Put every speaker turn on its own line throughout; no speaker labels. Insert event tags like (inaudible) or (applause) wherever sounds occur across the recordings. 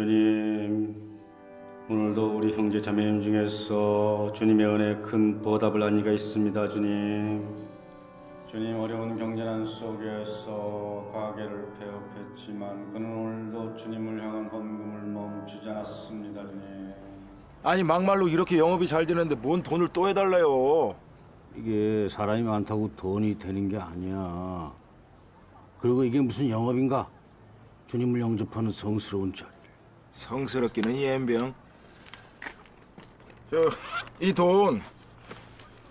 주님, 오늘도 우리 형제 자매님 중에서 주님의 은혜 큰 보답을 한 이가 있습니다, 주님. 주님 어려운 경제난 속에서 가게를 폐업했지만 그는 오늘도 주님을 향한 헌금을 멈추지 않았습니다, 주님.
아니 막말로 이렇게 영업이 잘 되는데 뭔 돈을 또 해달래요?
이게 사람이 많다고 돈이 되는 게 아니야. 그리고 이게 무슨 영업인가? 주님을 영접하는 성스러운 자리.
성스럽기는 이엠병. 저 이 돈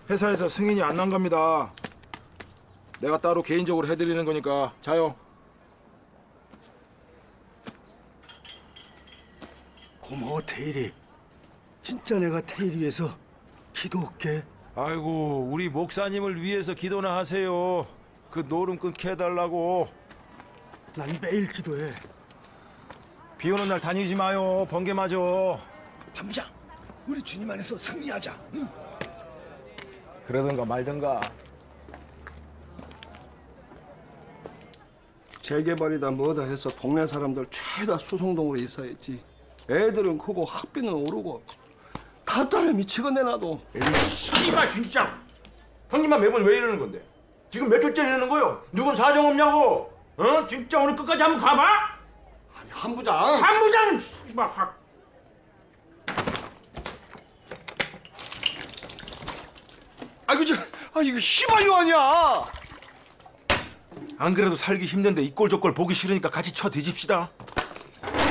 회사에서 승인이 안 난 겁니다. 내가 따로 개인적으로 해드리는 거니까 자요.
고마워 태일이 진짜 내가 태일이 위해서 기도할게
아이고 우리 목사님을 위해서 기도나 하세요. 그 노름 끊게 해달라고.
난 매일 기도해
비 오는 날 다니지 마요. 번개 맞아.
함장 우리 주님 안에서 승리하자 응?
그러든가 말든가.
재개발이다 뭐다 해서 동네 사람들 죄다 수성동으로 이사했지. 애들은 크고 학비는 오르고 답답해 미치겠네 나도.
씨발 진짜 형님만 매번 왜 이러는 건데 지금 몇 주째 이러는 거요 누군 사정 없냐고 어 진짜 오늘 끝까지 한번 가봐
한 부장.
한 부장 씨발 확
아이고 저, 아 이거 희발유 아니야.
안 그래도 살기 힘든데 이 꼴 저 꼴 보기 싫으니까 같이 쳐 뒤집시다.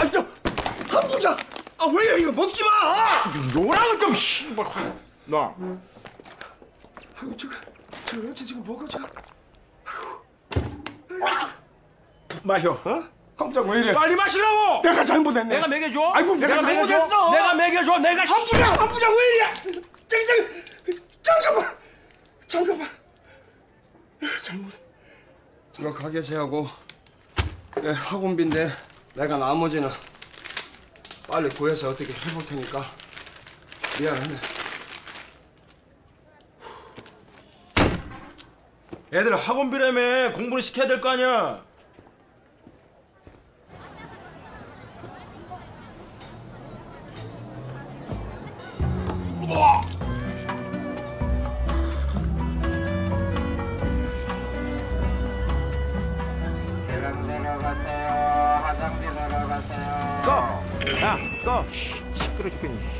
아이 저한 부장. 아 왜요 이거 먹지 마.
노랑은 좀 씨발 확놔
아이고 저거 저 어째 지금 뭐가 저.
마셔
어? 한 부장 왜 이래?
빨리 마시라고
내가 잘못했네.
내가 먹여줘
아이고, 내가
먹여줘.
잘못했어.
내가 먹여줘 내가
한 부장 한 부장 왜 이래? 잠깐 잠깐만 잠깐만. 잘못. 이거 가게 세하고 예, 학원비인데 내가 나머지는 빨리 구해서 어떻게 해볼 테니까 미안하네.
애들 학원비라며 공부는 시켜야 될 거 아니야
시끄러 죽겠니.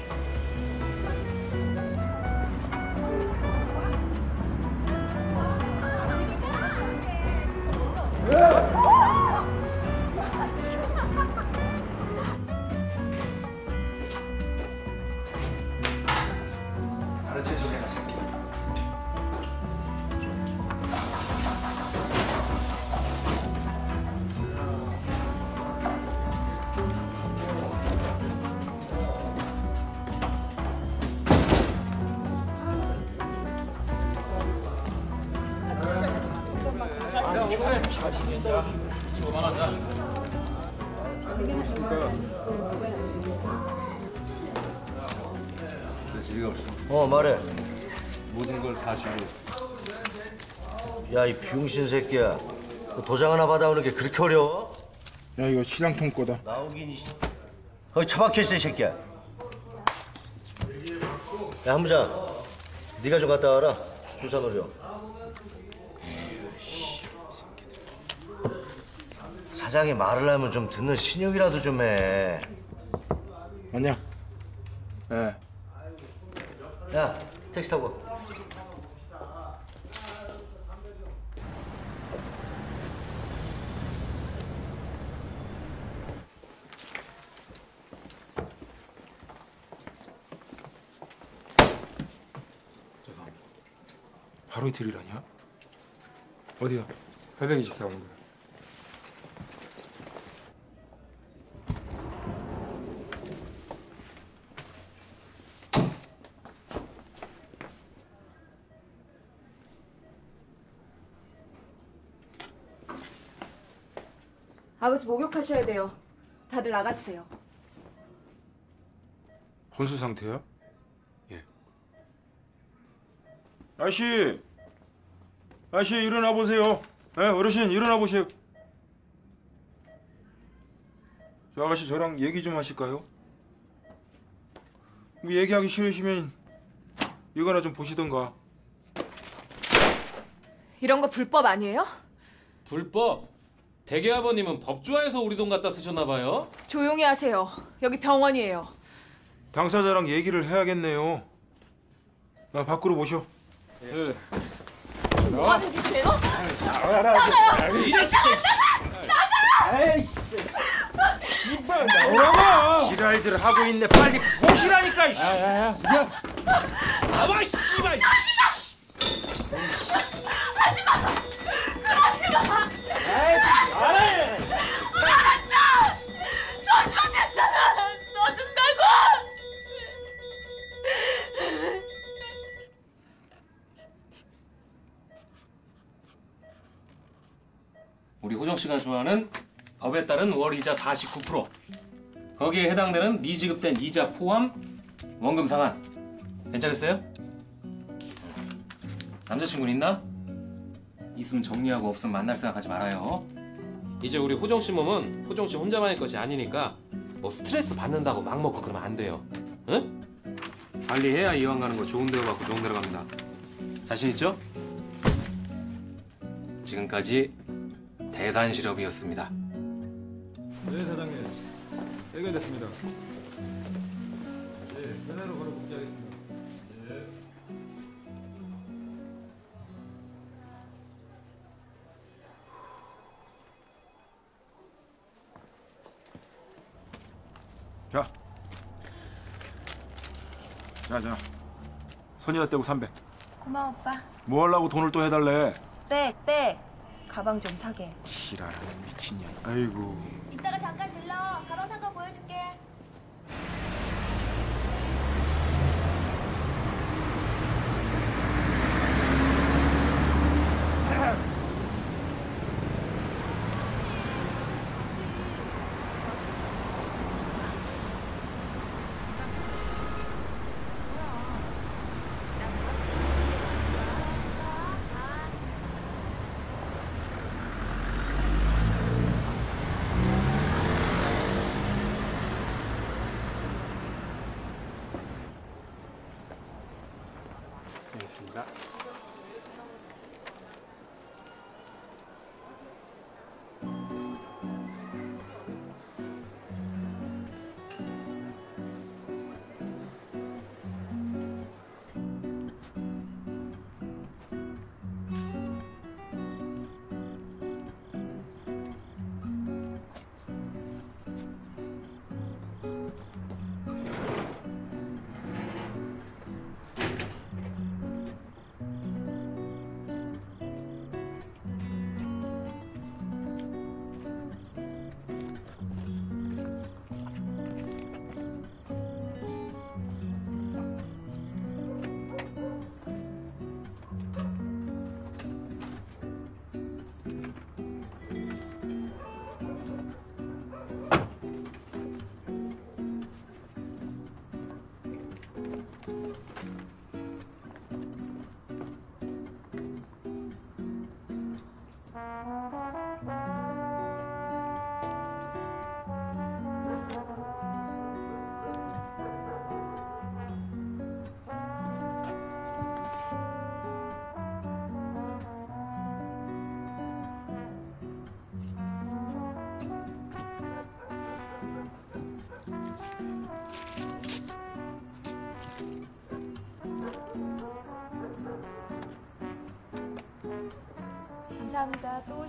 병신 새끼야 너 도장 하나 받아오는 게 그렇게 어려워?
야, 이거 시장통 거다.
나오긴 이 거기 처박혀 있어 이 새끼야 야 한부장 네가 좀 갔다 와라 주사 놀려 사장이 말을 하면 좀 듣는 신용이라도 좀 해
아니야. 예.
야 택시 타고
하루 이틀 일하냐? 어디야?
회백이 집 사온 거야.
아버지 목욕하셔야 돼요. 다들 나가주세요.
혼수 상태야? 예. 아씨, 아씨 일어나 보세요. 예, 어르신 일어나 보세요. 저 아가씨 저랑 얘기 좀 하실까요? 뭐 얘기하기 싫으시면 이거나 좀 보시던가.
이런 거 불법 아니에요?
불법. 대개 아버님은 법 좋아해서 우리 돈 갖다 쓰셨나 봐요.
조용히 하세요. 여기 병원이에요.
당사자랑 얘기를 해야겠네요. 아, 밖으로 모셔.
뭐 하는 짓이에요?
이래 진짜.
지랄들 하고 있네. 빨리 모시라니까. 이씨. (laughs)
아마 씨발. 호정 씨가 좋아하는 법에 따른 월 이자 49%. 거기에 해당되는 미지급된 이자 포함 원금 상환. 괜찮겠어요? 남자친구는 있나? 있으면 정리하고 없으면 만날 생각하지 말아요. 이제 우리 호정 씨 몸은 호정 씨 혼자만의 것이 아니니까 뭐 스트레스 받는다고 막 먹고 그러면 안 돼요. 응? 관리해야 이왕 가는 거 좋은 데로 가고 좋은 데로 갑니다. 자신 있죠? 지금까지 대산 실업이었습니다.
네 사장님. 해결됐습니다. 네, 회사로 바로 복귀하겠습니다. 자. 자, 자. 선이다 떼고 300.
고마워 오빠.
뭐 하려고 돈을 또 해달래?
백, 백. 가방 좀 사게.
지랄하는 미친년. 아이고.
이따가 잠깐 들러. 가방 산 거 보여줄게. (laughs)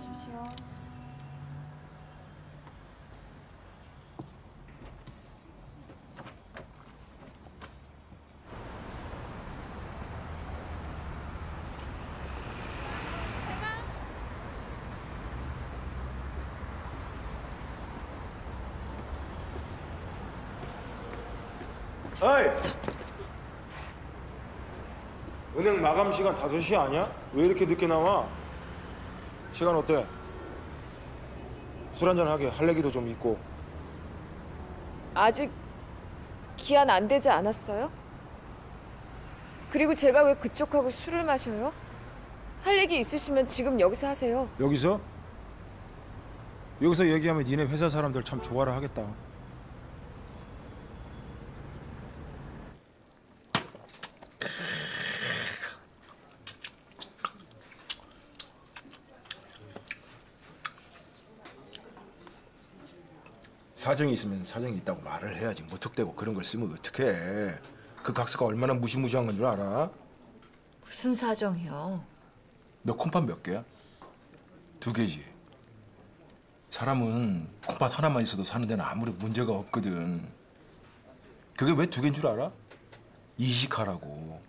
감사합니다. 또 오십시오.
어이! 은행 마감 시간 5시 아니야? 왜 이렇게 늦게 나와? 시간 어때? 술 한잔 하게 할 얘기도 좀 있고
아직 기한 안 되지 않았어요? 그리고 제가 왜 그쪽하고 술을 마셔요? 할 얘기 있으시면 지금 여기서 하세요.
여기서? 여기서 얘기하면 니네 회사 사람들 참 좋아라 하겠다 사정이 있으면 사정이 있다고 말을 해야지 무턱대고 그런 걸 쓰면 어떡해 그 각서가 얼마나 무시무시한 건 줄 알아?
무슨 사정이요?
너 콩팥 몇 개야? 두 개지. 사람은 콩팥 하나만 있어도 사는 데는 아무리 문제가 없거든. 그게 왜 두 개인 줄 알아? 이식하라고.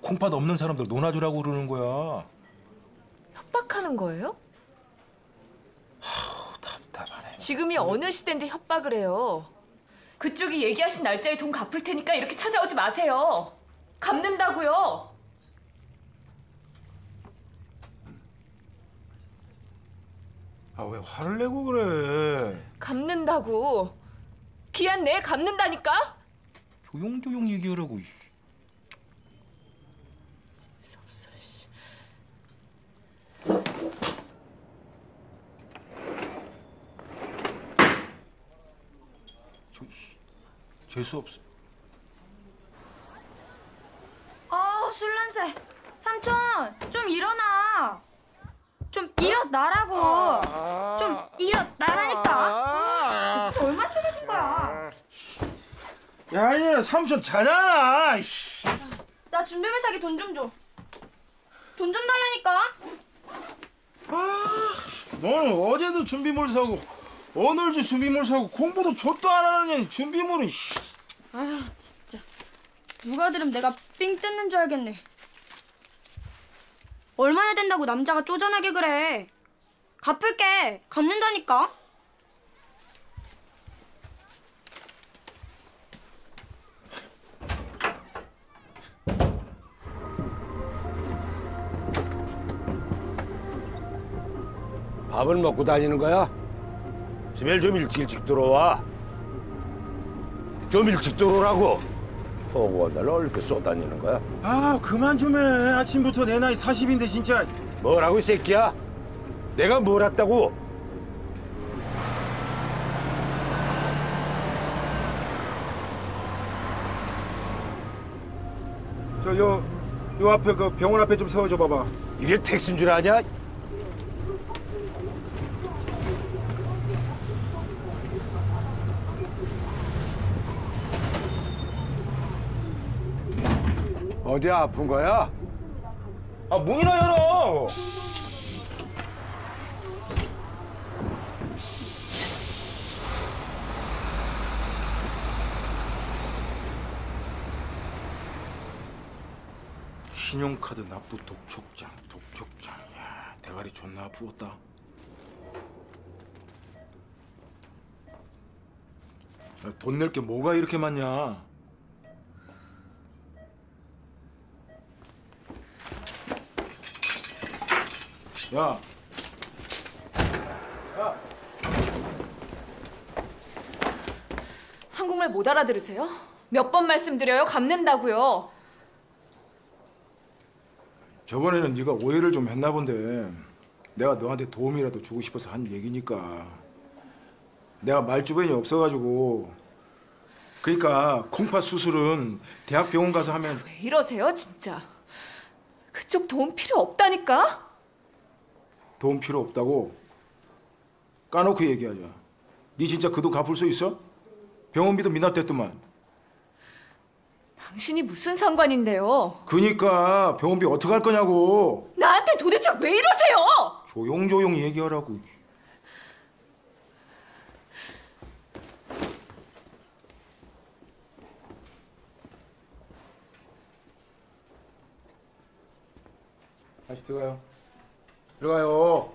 콩팥 없는 사람들 논아주라고 그러는 거야.
협박하는 거예요?
답답하네.
지금이 어느 시대인데 협박을 해요. 그쪽이 얘기하신 날짜에 돈 갚을 테니까 이렇게 찾아오지 마세요. 갚는다고요.
아 왜 화를 내고 그래?
갚는다고. 기한 내에 갚는다니까?
조용조용 얘기하라고. 이.
없어, 씨.
저, 씨, 재수 없어.
아, 술 냄새. 삼촌, 좀 일어나. 좀 일어나라고. 좀 일어나라니까. 진짜 술 얼마나 처마신 거야?
야, 아니 삼촌 자잖아. 씨.
나 준비물 사기 돈 좀 줘. 돈 좀 달라니까.
너는 어제도 준비물 사고 오늘도 준비물 사고 공부도 좆도 안 하느니 준비물은 씨.
아휴, 진짜. 누가 들으면 내가 삥 뜯는 줄 알겠네. 얼마나 된다고 남자가 쪼잔하게 그래. 갚을게. 갚는다니까.
밥은 먹고 다니는 거야? 집에 좀 일찍 일찍 들어와. 좀 일찍 들어오라고. 허구한날 얼게 쏘다니는 거야?
아 그만 좀 해. 아침부터 내 나이 40인데 진짜.
뭐라고 이 새끼야? 내가 뭘 했다고?
저 요 요 앞에 그 병원 앞에 좀 세워줘 봐봐.
이게 택시인 줄 아냐? 어디 아픈 거야?
아 문이나 열어. 신용카드 납부 독촉장, 독촉장. 야, 대가리 존나 부었다. 돈 낼 게 뭐가 이렇게 많냐? 야,
한국말 못 알아들으세요? 몇 번 말씀드려요? 갚는다고요.
저번에는 네가 오해를 좀 했나 본데 내가 너한테 도움이라도 주고 싶어서 한 얘기니까 내가 말주변이 없어가지고 그러니까 콩팥 수술은 대학 병원 가서 하면
왜 이러세요, 진짜? 그쪽 도움 필요 없다니까?
도움 필요 없다고 까놓고 얘기하자 네 진짜 그 돈 갚을 수 있어? 병원비도 미납됐더만
당신이 무슨 상관인데요?
그니까 병원비 어떻게 할 거냐고
나한테 도대체 왜 이러세요?
조용조용 얘기하라고 다시 들어가요 들어가요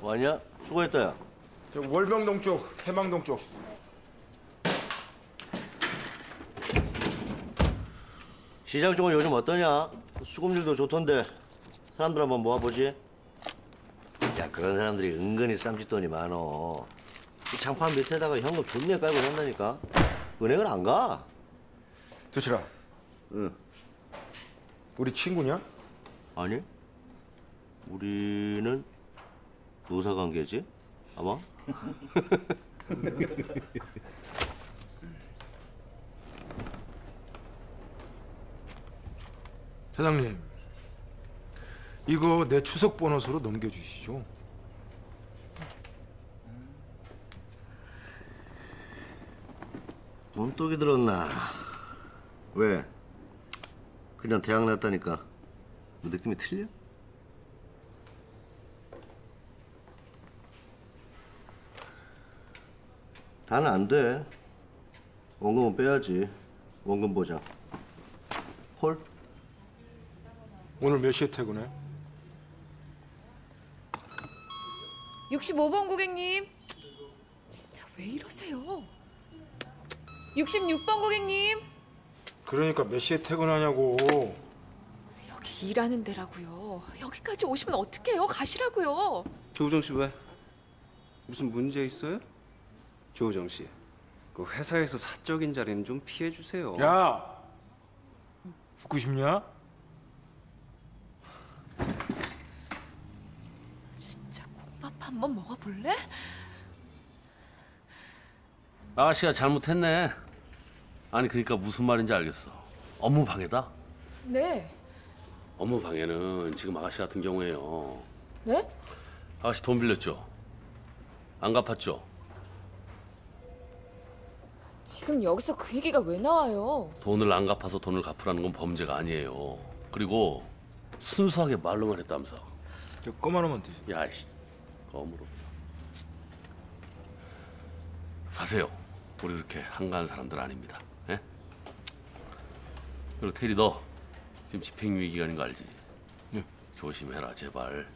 왔냐? 수고했다 야.
저 월명동 쪽 해망동 쪽
시장 쪽은 요즘 어떠냐? 수급률도 좋던데 사람들 한번 모아보지. 야 그런 사람들이 은근히 쌈짓돈이 많어. 이 장판 밑에다가 현금 존내 깔고 산다니까. 은행을 안 가.
두치라
응.
우리 친구냐?
아니? 우리는 노사 관계지? 아마? (laughs)
사장님, 이거 내 추석 보너스로 넘겨주시죠.
돈독이 들었나? 왜? 그냥 대학 났다니까 뭐 느낌이 틀려? 다는 안 돼. 원금은 빼야지. 원금 보자. 콜?
오늘 몇 시에 퇴근해?
65번 고객님. 진짜 왜 이러세요? 66번 고객님.
그러니까 몇 시에 퇴근하냐고.
여기 일하는 데라고요. 여기까지 오시면 어떡해요? 가시라고요.
조우정 씨 왜? 무슨 문제 있어요? 조우정 씨, 그 회사에서 사적인 자리는 좀 피해 주세요.
야, 죽고 싶냐?
밥 한번 먹어볼래?
아가씨가 잘못했네. 아니 그러니까 무슨 말인지 알겠어. 업무 방해다.
네.
업무 방해는 지금 아가씨 같은 경우에요.
네?
아가씨 돈 빌렸죠. 안 갚았죠.
지금 여기서 그 얘기가 왜 나와요?
돈을 안 갚아서 돈을 갚으라는 건 범죄가 아니에요. 그리고 순수하게 말로만 했다면서.
저껌 하나만 드세요.
야이씨, 껌으로. 가세요. 우리 그렇게 한가한 사람들 아닙니다. 예? 그리고 테리 너 지금 집행유예 기간인 거 알지?
네.
조심해라 제발.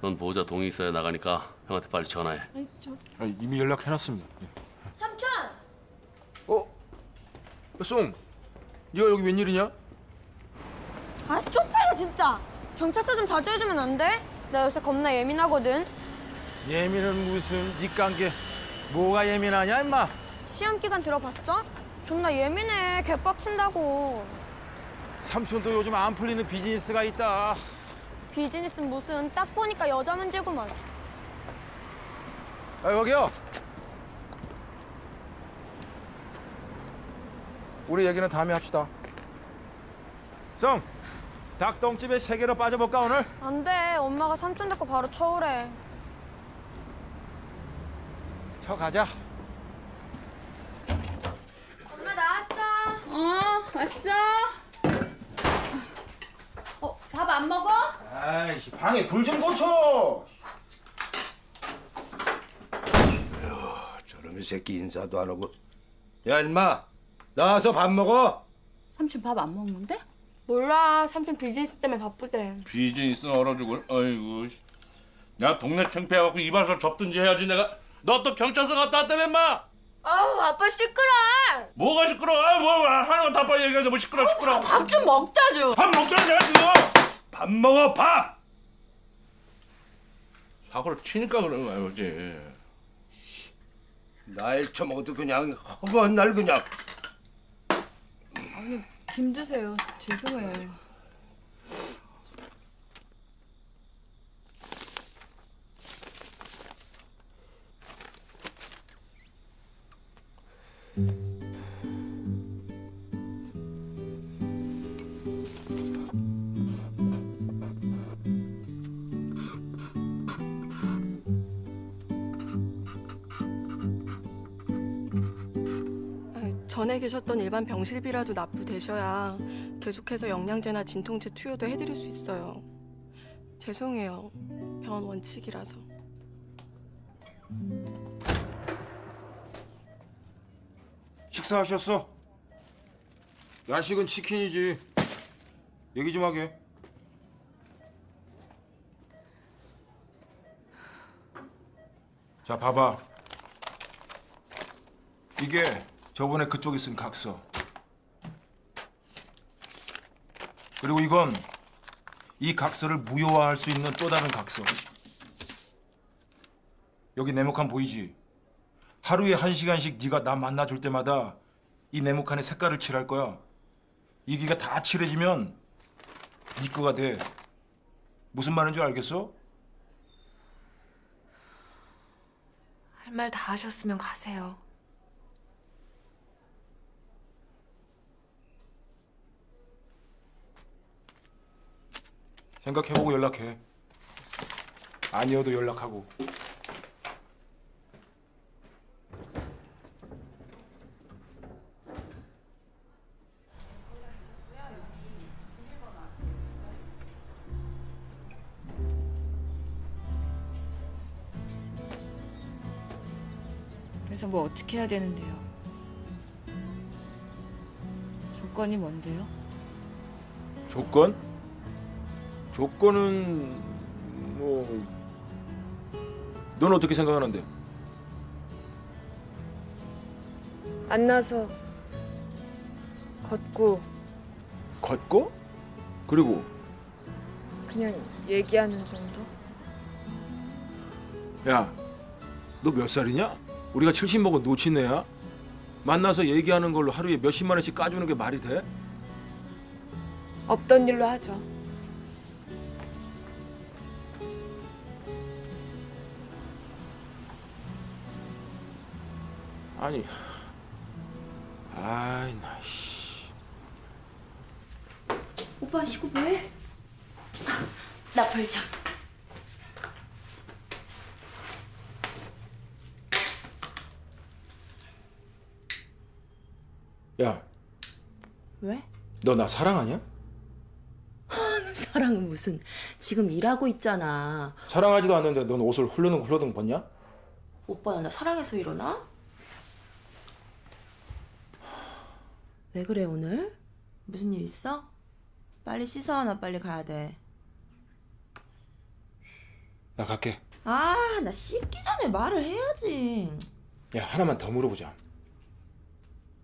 넌 보호자 동의 있어야 나가니까 형한테 빨리 전화해.
아니 저
아, 이미 연락해놨습니다. 예.
삼촌!
야, 송, 네가 여기 웬일이냐?
아 쪽팔려 진짜. 경찰서 좀 자주 해주면 안 돼? 나 요새 겁나 예민하거든.
예민은 무슨 네 깐게 뭐가 예민하냐 임마?
시험 기간 들어봤어? 존나 예민해. 개빡친다고.
삼촌도 요즘 안 풀리는 비즈니스가 있다.
비즈니스 무슨 딱 보니까 여자 문제구만.
아 여기요. 우리 얘기는 다음에 합시다. 성, 닭똥집에 세 개로 빠져볼까 오늘?
안 돼. 엄마가 삼촌 데리고 바로 쳐오래.
쳐 가자.
엄마 나왔어.
어, 왔어. 어, 밥 안 먹어?
아이씨 방에 불 좀 고쳐.
저놈의 새끼 인사도 안 하고. 야 인마 나와서 밥 먹어.
삼촌 밥 안 먹는데?
몰라. 삼촌 비즈니스 때문에 바쁘대.
비즈니스 얼어 죽을. 아이고. 씨. 야 동네 창피해갖고 이발소 접든지 해야지 내가. 너 또 경찰서 갔다 왔다며 마.
아우 아빠 시끄러.
뭐가 시끄러? 아, 뭐 하는 거다 빨리 얘기하는데 뭐 시끄러 시끄러.
밥 좀 먹자 좀.
밥 먹자는 내가 지금.
밥 먹어 밥.
사고를 치니까 그런 거야 그지.
날 처먹어도 그냥 허구한 날 그냥.
아니, 힘드세요. 죄송해요.
전에 계셨던 일반 병실비라도 납부되셔야 계속해서 영양제나 진통제 투여도 해드릴 수 있어요. 죄송해요. 병원 원칙이라서.
식사하셨어? 야식은 치킨이지. 얘기 좀 하게. 자, 봐봐. 이게 저번에 그쪽이 쓴 각서. 그리고 이건 이 각서를 무효화할 수 있는 또 다른 각서. 여기 네모칸 보이지? 하루에 한 시간씩 네가 나 만나줄 때마다 이 네모칸에 색깔을 칠할 거야. 이기가 다 칠해지면 네 거가 돼. 무슨 말인 줄 알겠어?
할 말 다 하셨으면 가세요.
생각해보고 연락해. 아니어도 연락하고.
그래서 뭐 어떻게 해야 되는데요? 조건이 뭔데요?
조건? 조건은 뭐... 넌 어떻게 생각하는데?
만나서 걷고
걷고? 그리고
그냥 얘기하는 정도?
야, 너 몇 살이냐? 우리가 70 먹은 노친네야? 만나서 얘기하는 걸로 하루에 몇십만 원씩 까주는 게 말이 돼?
없던 일로 하죠.
아니, 아이 나 씨.
오빠 시고 왜? 나 불장.
야,
왜?
너 나 사랑하냐?
사랑은 무슨 지금 일하고 있잖아.
사랑하지도 않는데 넌 옷을 훌러덩 훌러덩 벗냐?
오빠야 나 사랑해서 일어나? 왜 그래 오늘? 무슨 일 있어? 빨리 씻어 나 빨리 가야 돼.
나 갈게.
아 나 씻기 전에 말을 해야지.
야, 하나만 더 물어보자.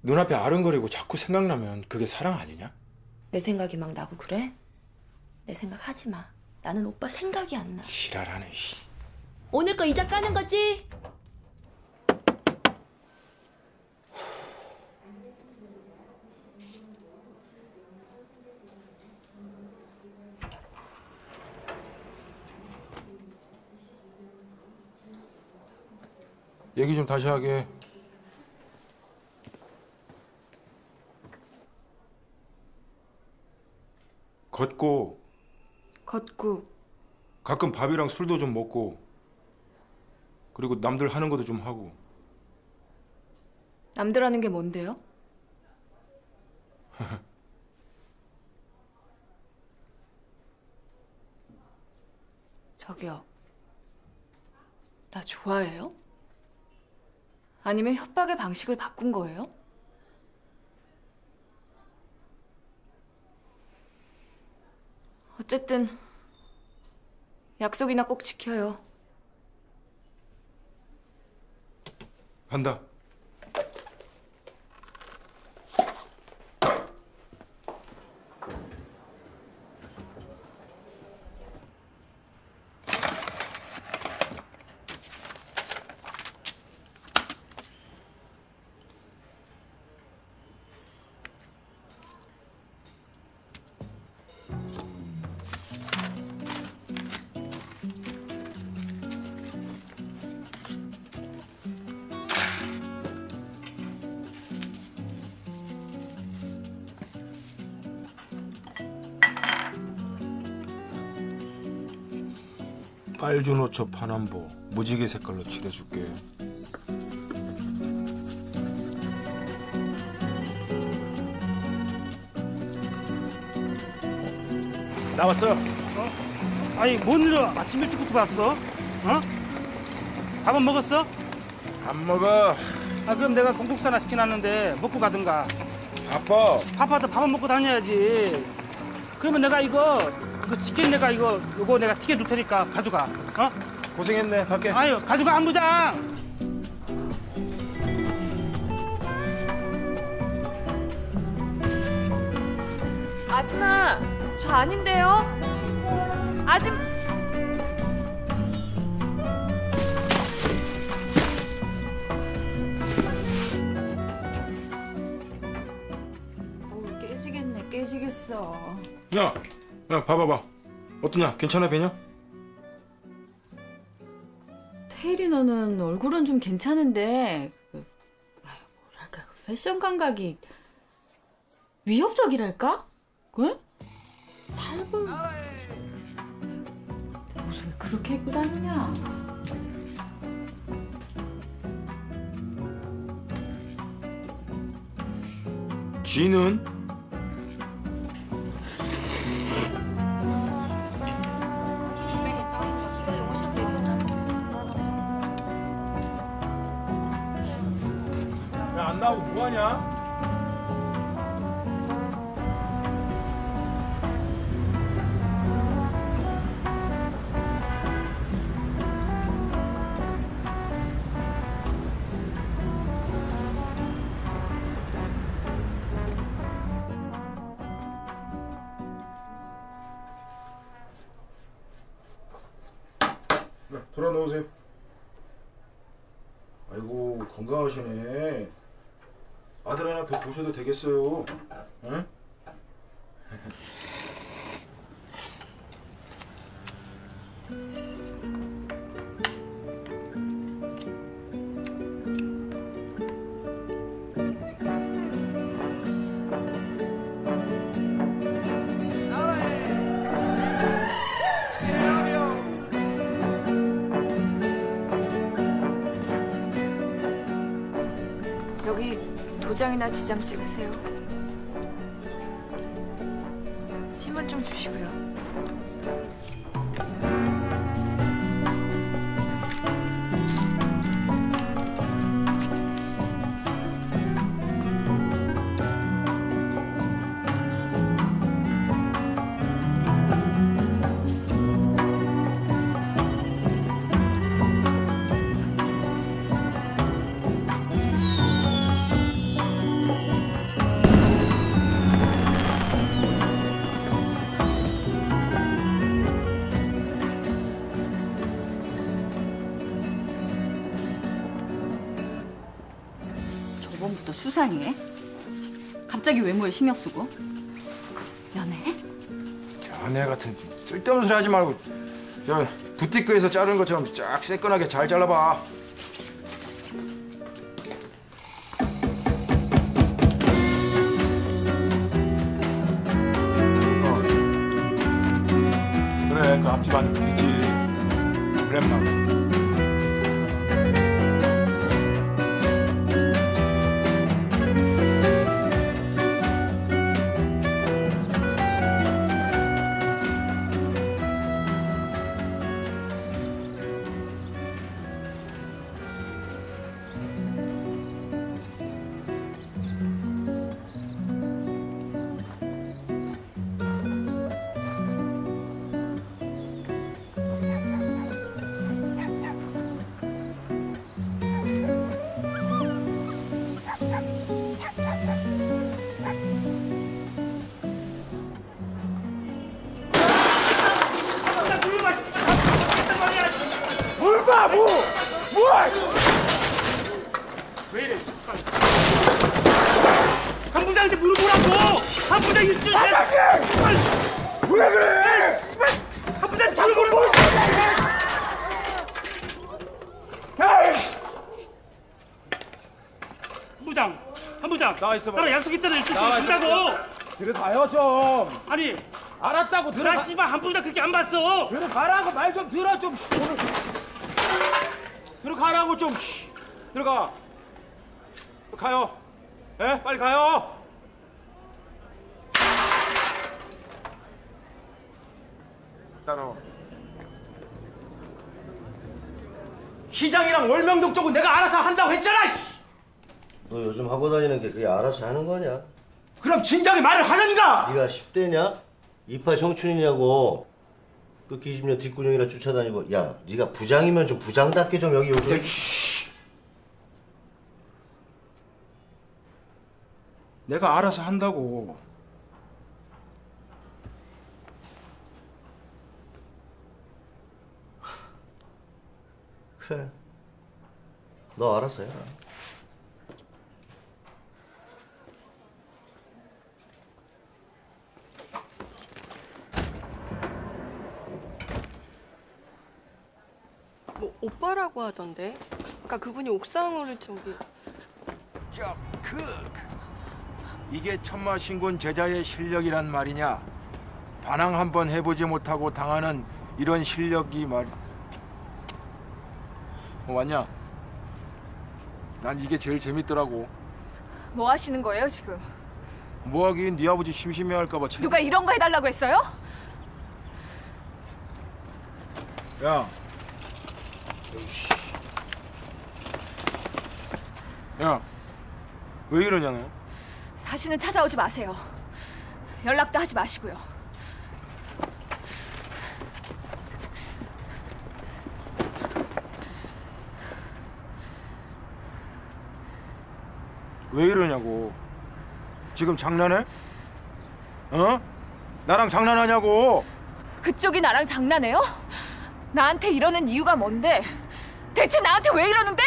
눈앞에 아른거리고 자꾸 생각나면 그게 사랑 아니냐?
내 생각이 막 나고 그래? 내 생각 하지 마. 나는 오빠 생각이 안 나.
지랄하네. 씨.
오늘 거 이자 까는 거지?
얘기 좀 다시 하게. 걷고
걷고
가끔 밥이랑 술도 좀 먹고 그리고 남들 하는 것도 좀 하고
남들 하는 게 뭔데요? (laughs) 저기요. 나 좋아해요? 아니면 협박의 방식을 바꾼 거예요? 어쨌든 약속이나 꼭 지켜요.
간다. 빨주 노초 파남보 무지개 색깔로 칠해줄게.
나왔어. 어? 아니 뭔 일로 아침 일찍부터 왔어? 어? 밥은 먹었어?
안 먹어.
아 그럼 내가 공국사 하나 시켜놨는데 먹고 가든가.
바빠.
바빠도 밥은 먹고 다녀야지. 그러면 내가 이거 이거 치킨 내가 이거 이거 내가 튀겨 줄 테니까 가져가. 어?
고생했네. 갈게.
아유 가져가 안부장.
아줌마, 저 아닌데요? 아줌
어우, 깨지겠네, 깨지겠어.
야, 야, 봐봐봐. 어떠냐? 괜찮아 배냐?
테일이 너는 얼굴은 좀 괜찮은데 그, 아유, 뭐랄까 그 패션 감각이 위협적이랄까? 그? 살벌 옷을 왜 그렇게 입고 다니냐?
쥐는? 나오고 뭐하냐? 네, 돌아 놓으세요. 아이고 건강하시네. 아들 하나 더 보셔도 되겠어요. 응? (laughs)
도장이나 지장 찍으세요.
수상해. 갑자기 외모에 신경 쓰고. 연애?
연애 같은 쓸데없는 소리 하지 말고 저 부티크에서 자르는 것처럼 쫙 새끈하게 잘 잘라봐. 어. 그래 그 앞집 안에 있지. 오랜만.
있어봐. 나랑 약속했잖아, 일주일
나와
동안
있어.
준다고!
들어가요 좀.
아니,
알았다고 들어가.
나 씨발 한 부장 그렇게 안 봤어!
들어가라고 말 좀 들어 좀. 오늘 들어가라고 좀. 씨. 들어가. 가요. 예? 빨리 가요. 따라와.
시장이랑 월명동 쪽은 내가 알아서 한다고 했잖아. 씨.
너 요즘 하고 다니는 게 그게 알아서 하는 거냐?
그럼 진작에 말을 하는가?
네가 10대냐? 이파 청춘이냐고 그 기집년 뒷구녕이나 쫓아다니고 야 네가 부장이면 좀 부장답게 좀 여기 요즘
내가 알아서 한다고.
그래 너 알아서 해 라
오빠라고 하던데. 아까 그분이 옥상으로 저기.
크 이게 천마 신군 제자의 실력이란 말이냐? 반항 한번 해보지 못하고 당하는 이런 실력이 말. 어, 왔냐? 난 이게 제일 재밌더라고.
뭐 하시는 거예요 지금?
뭐 하긴 네 아버지 심심해할까봐. 참-
누가 이런 거 해달라고 했어요?
야. 야. 왜 이러냐 너?
다시는 찾아오지 마세요. 연락도 하지 마시고요.
왜 이러냐고. 지금 장난해? 어? 나랑 장난하냐고.
그쪽이 나랑 장난해요? 나한테 이러는 이유가 뭔데? 대체 나한테 왜 이러는데?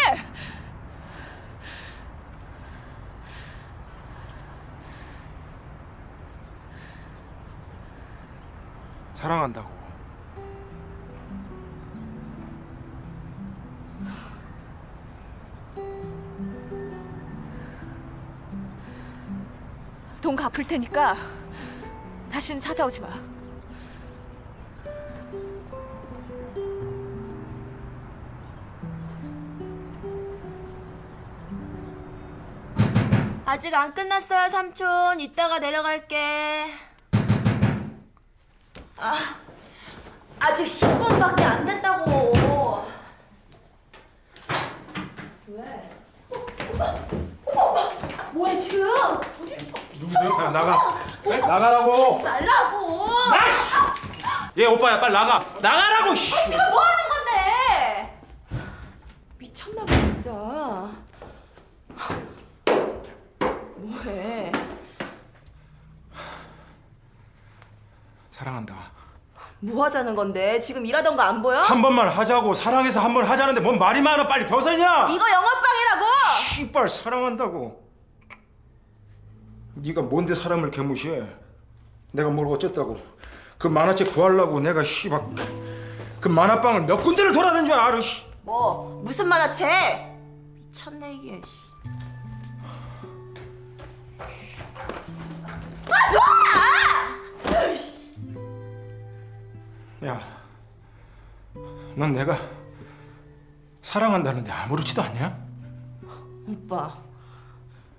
사랑한다고.
돈 갚을 테니까 다시는 찾아오지 마.
아직 안 끝났어요, 삼촌. 이따가 내려갈게. 아, 아직 10분밖에 안 됐다고. 왜? 오빠, 오빠, 오빠, 뭐해 지금?
야, 나가. 나가라고.
하지 말라고.
얘 오빠야 빨리 나가. 나가라고. 씨.
아, 지금 뭐 하는 건데? 미쳤나봐 진짜. 뭐해?
사랑한다.
뭐 하자는 건데? 지금 일하던 거 안 보여?
한 번만 하자고 사랑해서 한 번 하자는데 뭔 말이 많아 빨리 벗어냐?
이거 영업방이라고!
씨발 사랑한다고. 네가 뭔데 사람을 개무시해? 내가 뭘 어쨌다고? 그 만화책 구하려고 내가 씨발 그 만화방을 몇 군데를 돌아다닌 줄 알아? 씨.
뭐 무슨 만화책? 미쳤네 이게. 씨. 아 놔!
야, 넌 내가 사랑한다는데 아무렇지도 않냐?
오빠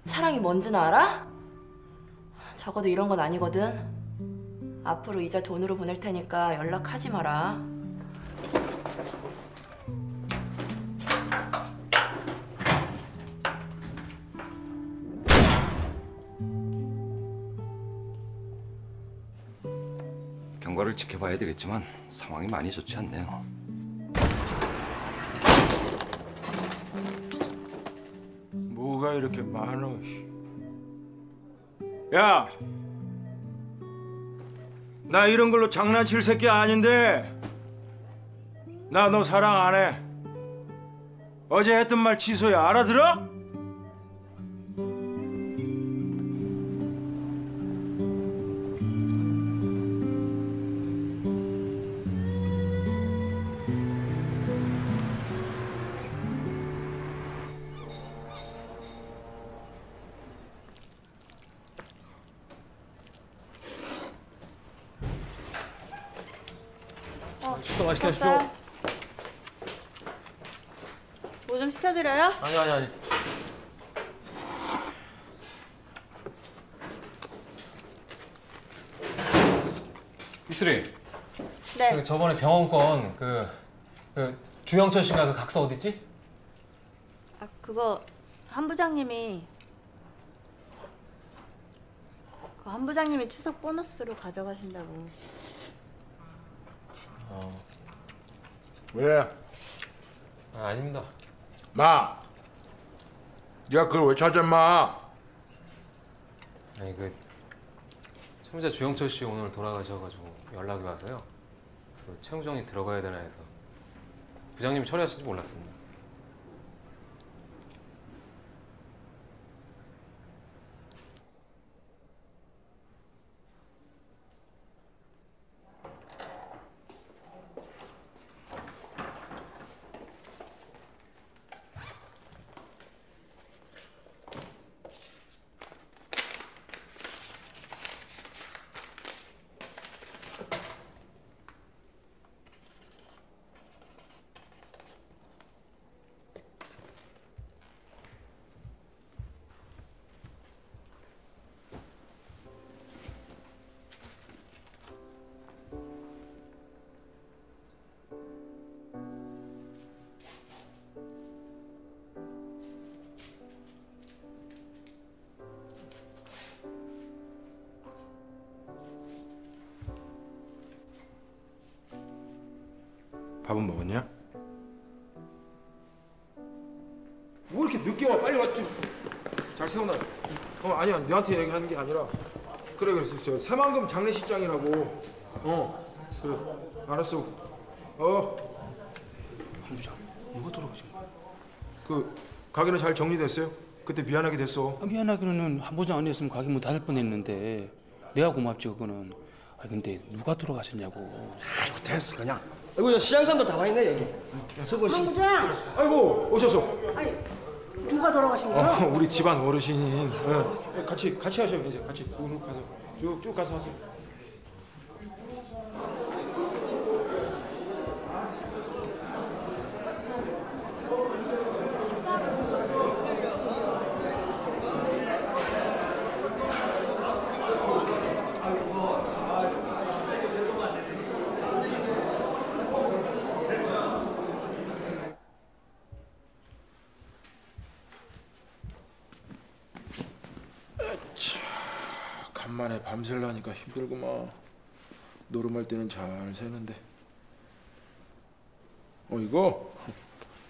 사랑이 뭔지는 알아? 적어도 이런 건 아니거든. 앞으로 이자 돈으로 보낼 테니까 연락하지 마라.
경과를 지켜봐야 되겠지만 상황이 많이 좋지 않네요.
뭐가 이렇게 많어? 씨. 야, 나 이런 걸로 장난칠 새끼 아닌데 나 너 사랑 안 해. 어제 했던 말 취소야 알아들어?
어,
병원 건그 그 주영철 씨가 그 각서 어딨지?
아, 그거 한 부장님이 그 한 부장님이 추석 보너스로 가져가신다고.
어.
왜?
아, 아닙니다.
마. 네가 그걸 왜 찾아 마?
아니 그 채무자 주영철 씨 오늘 돌아가셔가지고 연락이 와서요. 그 채무정이 들어가야 되나 해서 부장님이 처리하실지 몰랐습니다.
밥은 먹었냐? 뭐 이렇게 늦게 와? 빨리 와. 좀. 잘 세워놔. 어 아니야 너한테 얘기하는 게 아니라 그래 그래서 저 새만금 장례식장이라고. 어 그래 알았어. 어.
한부장 누가 돌아가신 거야?
그 가게는 잘 정리됐어요? 그때 미안하게 됐어.
아, 미안하기는 한부장 아니었으면 가게 문 닫을 뻔했는데 내가 고맙지 그거는. 아 근데 누가 돌아가셨냐고.
아이고 됐어 그냥. 아이고 야, 시장 사람들 다 와 있네 여기. 수고 씨.
한부장
아이고 오셨어.
아니 누가 돌아가신 거야?
어, 우리 집안 어르신인. 어, 같이 같이 하셔 이제 같이 쭉 가서 쭉쭉 가서 하세요. 차, 간만에 밤샐라니까 힘들구만. 노름할 때는 잘 새는데. 어 이거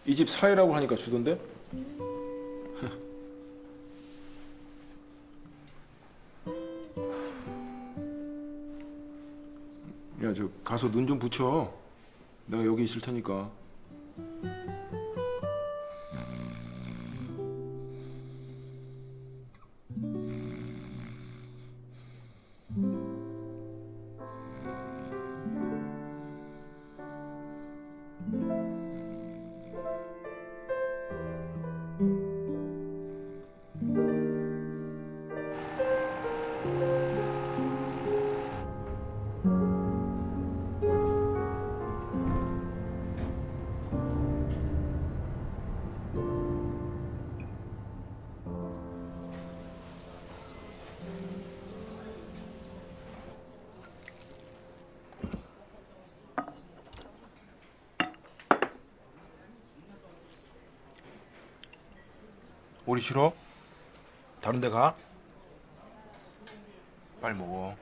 이 집 사이라고 하니까 주던데? (laughs) 야 저 가서 눈 좀 붙여. 내가 여기 있을 테니까. 오리 싫어? 다른 데 가? 빨리 먹어.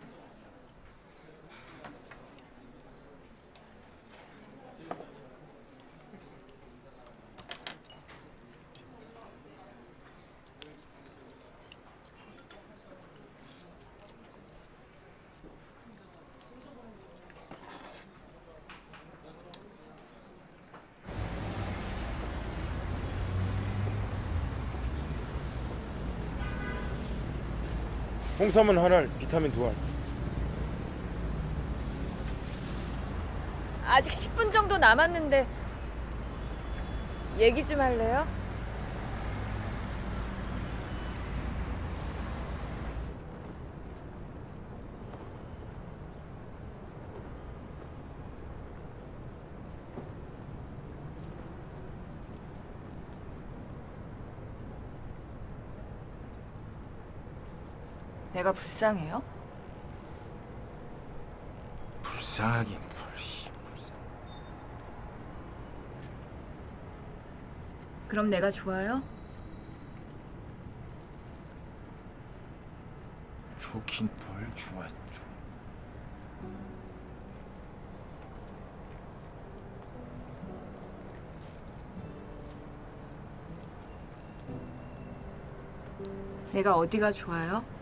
홍삼은 하나, 비타민 두 알.
아직 10분 정도 남았는데 얘기 좀 할래요? 내가 불쌍해요?
불쌍하긴 불.
그럼 내가 좋아요?
좋긴 뭘 좋아.
내가 어디가 좋아요?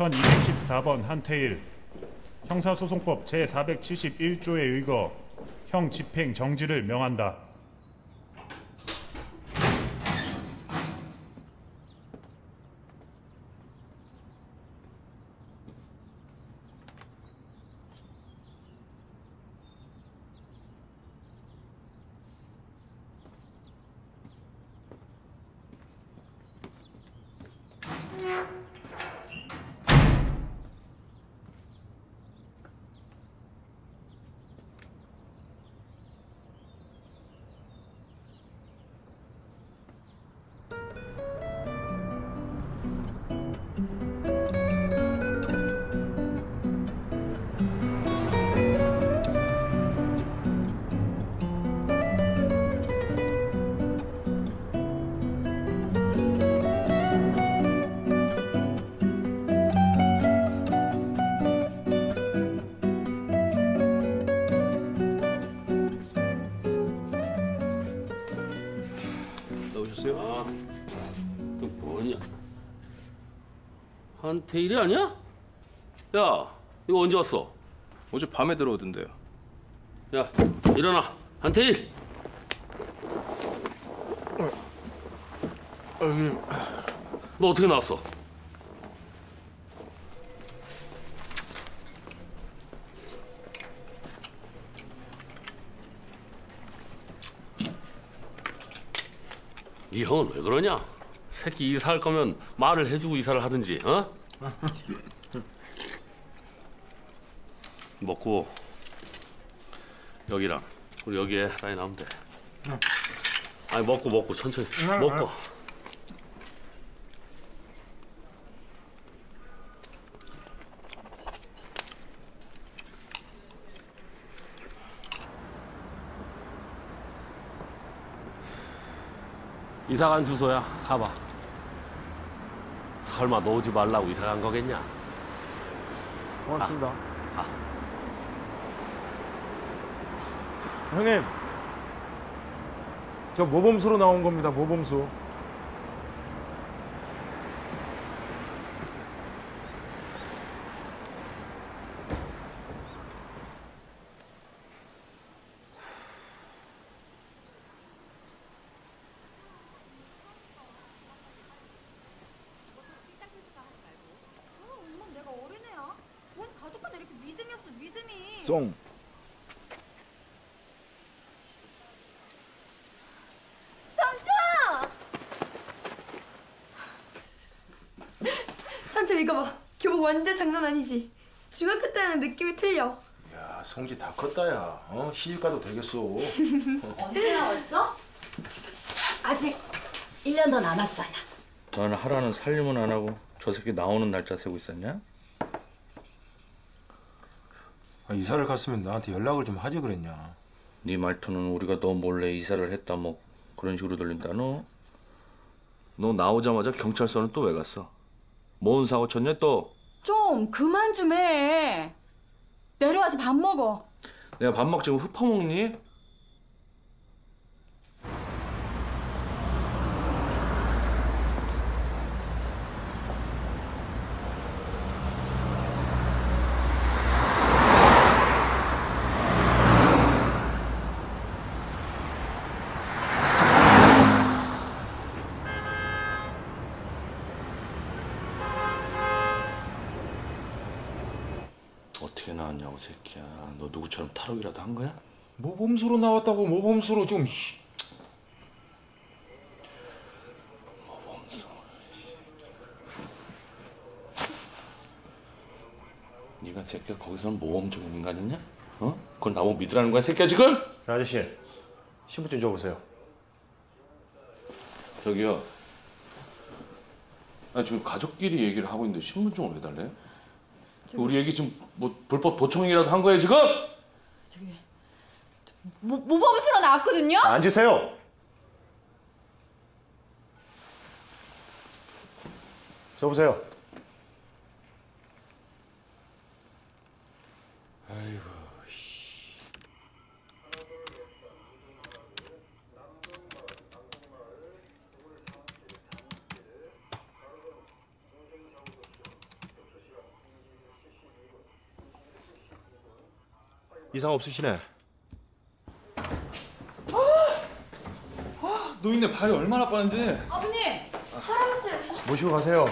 (1214번) 한태일 형사소송법 제471조에 의거 형 집행 정지를 명한다.
나오셨어요? 아, 그 뭐냐? 한태일이 아니야? 야, 이거 언제 왔어?
어제 밤에 들어오던데요.
야, 일어나. 한태일. 너 어떻게 나왔어? 이 형은 왜 그러냐? 새끼 이사할 거면 말을 해주고 이사를 하든지, 어? (laughs) 먹고 여기랑 우리 여기에 라인 하면 돼. 아니 먹고 먹고 천천히
응,
먹고. 이사간 주소야. 가봐. 설마 너 오지 말라고 이사 간 거겠냐?
고맙습니다
가.
형님 저 모범수로 나온 겁니다 모범수
엄마 내가 어린애야? 뭔 가족간에 이렇게 믿음이 없어 믿음이.
송
삼촌! 삼촌 이거 봐. 교복 완전 장난 아니지? 중학교 때는 느낌이 틀려.
야 성지 다 컸다 야 어? 시집 가도 되겠어 (laughs)
언제 나왔어? 아직 1년 더 남았잖아.
너는 하라는 살림은 안 하고 저 새끼 나오는 날짜 세고 있었냐?
아, 이사를 갔으면 나한테 연락을 좀 하지 그랬냐
네 말투는 우리가 너 몰래 이사를 했다 뭐 그런 식으로 들린다 너. 너 나오자마자 경찰서는 또 왜 갔어? 뭔 사고 쳤냐 또?
좀 그만 좀 해. 내려와서 밥 먹어.
내가 밥 먹지 뭐 흡퍼먹니? 새끼야. 너 누구처럼 탈옥이라도 한 거야?
모범수로 나왔다고 모범수로 좀
네가 새끼야 거기서는 모험적인 인간이냐? 어? 그걸 나보고 믿으라는 거야 새끼야 지금?
아저씨 신분증 줘보세요.
저기요. 아 지금 가족끼리 얘기를 하고 있는데 신분증을 왜 달래? 우리 얘기 지금 뭐 불법 도청이라도 한 거예요 지금?
모, 모범 수로 나왔거든요?
앉으세요. 줘보세요.
아이고.
이상 없으시네.
노인네 발이 얼마나 빠른지.
아버님! 할아버지!
모시고 가세요.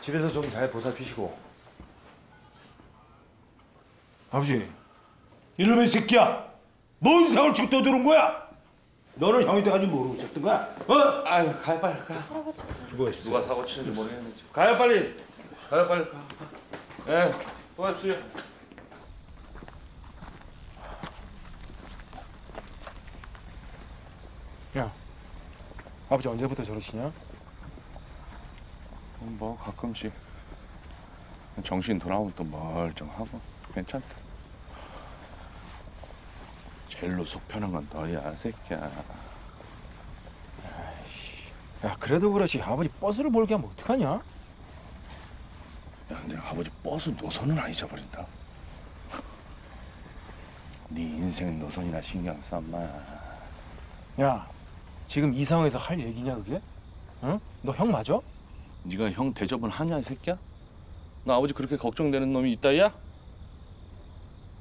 집에서 좀 잘 보살피시고.
아버지.
이놈의 새끼야! 뭔 이상을 치고 떠드는 거야? 너는 형이 돼가지고 모르고 있었던 거야? 어?
아유 가요 빨리 가.
수고했어.
누가 사고 치는지 모르겠는데 가요 빨리. 가요 빨리 가. 예. 수고하십시오.
아버지 언제부터 저러시냐?
뭐 가끔씩 정신 돌아오면 또 멀쩡하고 괜찮다. 제일로 속 편한 건 너야 새끼야.
야, 그래도 그렇지 아버지 버스를 몰게 하면 어떡하냐?
야 근데 아버지 버스 노선은 안 잊어버린다. 네 인생 노선이나 신경 써 마.
야, 지금 이 상황에서 할 얘기냐 그게? 응? 너 형 맞아?
네가 형 대접을 하냐 이 새끼야? 너 아버지 그렇게 걱정되는 놈이 있다야?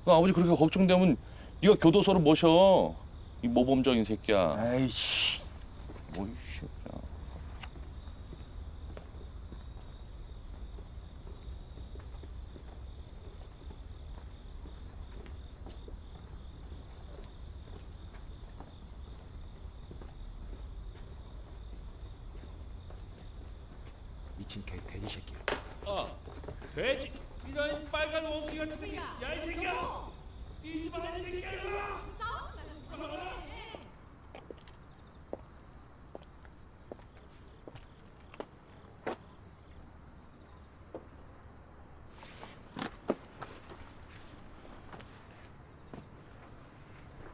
너 아버지 그렇게 걱정되면 네가 교도소로 모셔 이 모범적인 새끼야.
아이씨.
뭐이 새끼야.
미친 개 돼지 새끼.
어, 돼지. 이런 빨간 멍청이 같은 새끼. 야, 이 새끼야! 이 집안의 새끼야, 이리 와!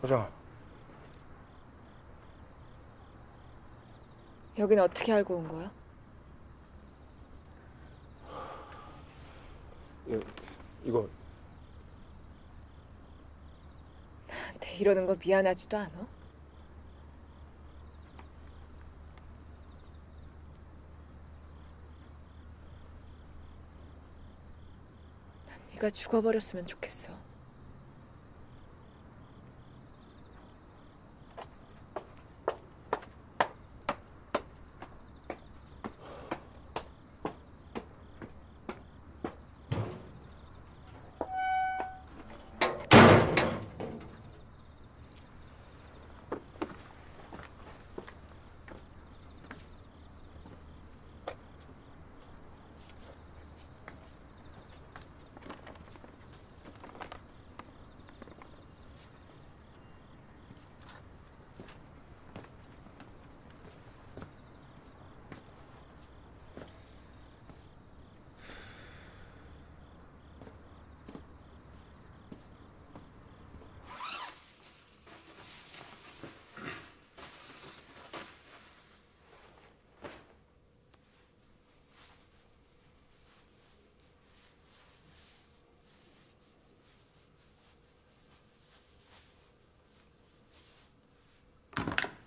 보자.
여긴 어떻게 알고 온 거야?
이거
나한테 이러는 거 미안하지도 않아? 난 네가 죽어버렸으면 좋겠어.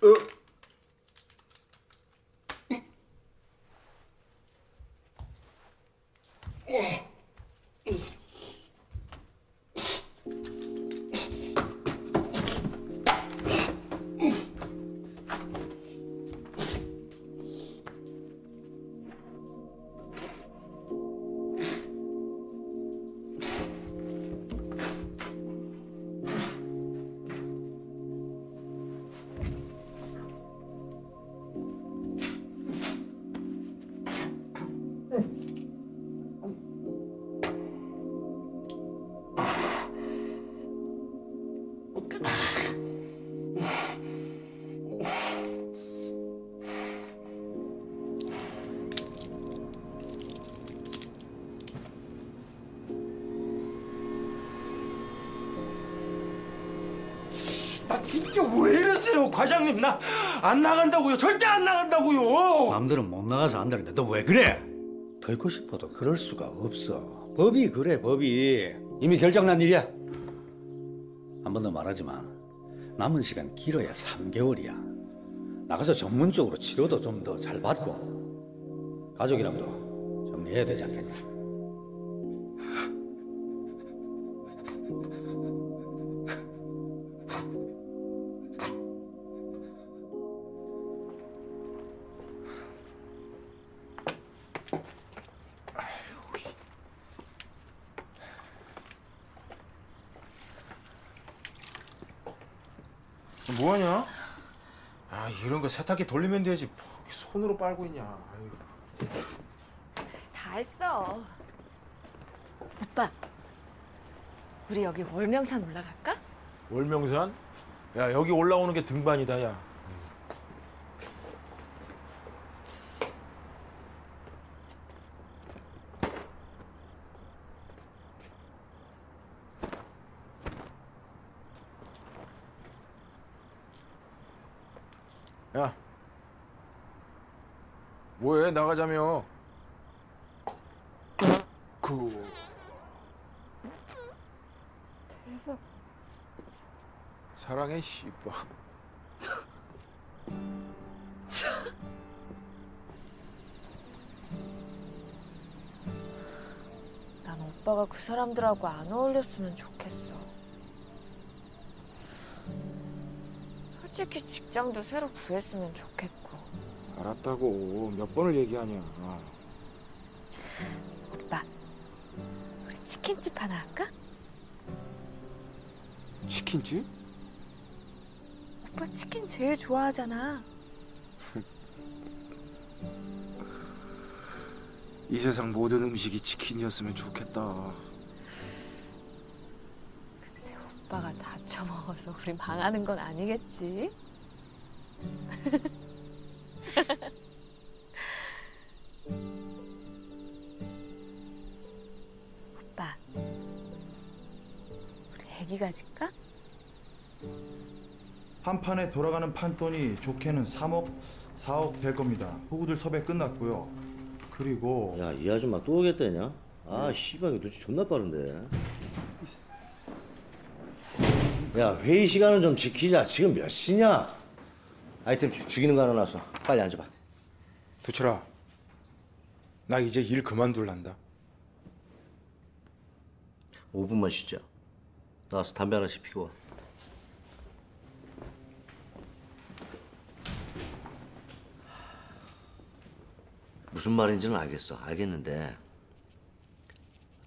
Oop.
나 진짜 왜 이러세요 과장님 나 안 나간다고요 절대 안 나간다고요
남들은 못 나가서 안다는데 너 왜 그래? 더 있고 싶어도 그럴 수가 없어. 법이 그래 법이. 이미 결정난 일이야. 한 번 더 말하지만 남은 시간 길어야 3개월이야. 나가서 전문적으로 치료도 좀 더 잘 받고 가족이랑도 정리해야 되지 않겠냐?
세탁기 돌리면 되지. 뭐 손으로 빨고 있냐? 아유.
다 했어. 오빠, 우리 여기 월명산 올라갈까?
월명산? 야 여기 올라오는 게 등반이다 야. 야. 뭐해 나가자며. 그
대박.
사랑해 씨발.
난 오빠가 그 사람들하고 안 어울렸으면 좋겠어. 솔직히 직장도 새로 구했으면 좋겠고.
알았다고 몇 번을 얘기하냐.
오빠, 우리 치킨집 하나 할까?
치킨집?
오빠 치킨 제일 좋아하잖아. (laughs)
이 세상 모든 음식이 치킨이었으면 좋겠다.
오빠가 다 처먹어서 우리 망하는 건 아니겠지? (laughs) 가질까?
한 판에 돌아가는 판돈이 좋게는 3억, 4억 될 겁니다. 후구들 섭외 끝났고요. 그리고
야 이 아줌마 또 오겠다냐? 아 씨발 이거 눈치 존나 빠른데. 야 회의 시간은 좀 지키자. 지금 몇 시냐? 아이템 주- 죽이는 거 하나 놨어. 빨리 앉아봐.
두철아, 나 이제 일 그만둘란다.
5분만 쉬자. 나와서 담배 하나씩 피고 와. 무슨 말인지는 알겠어. 알겠는데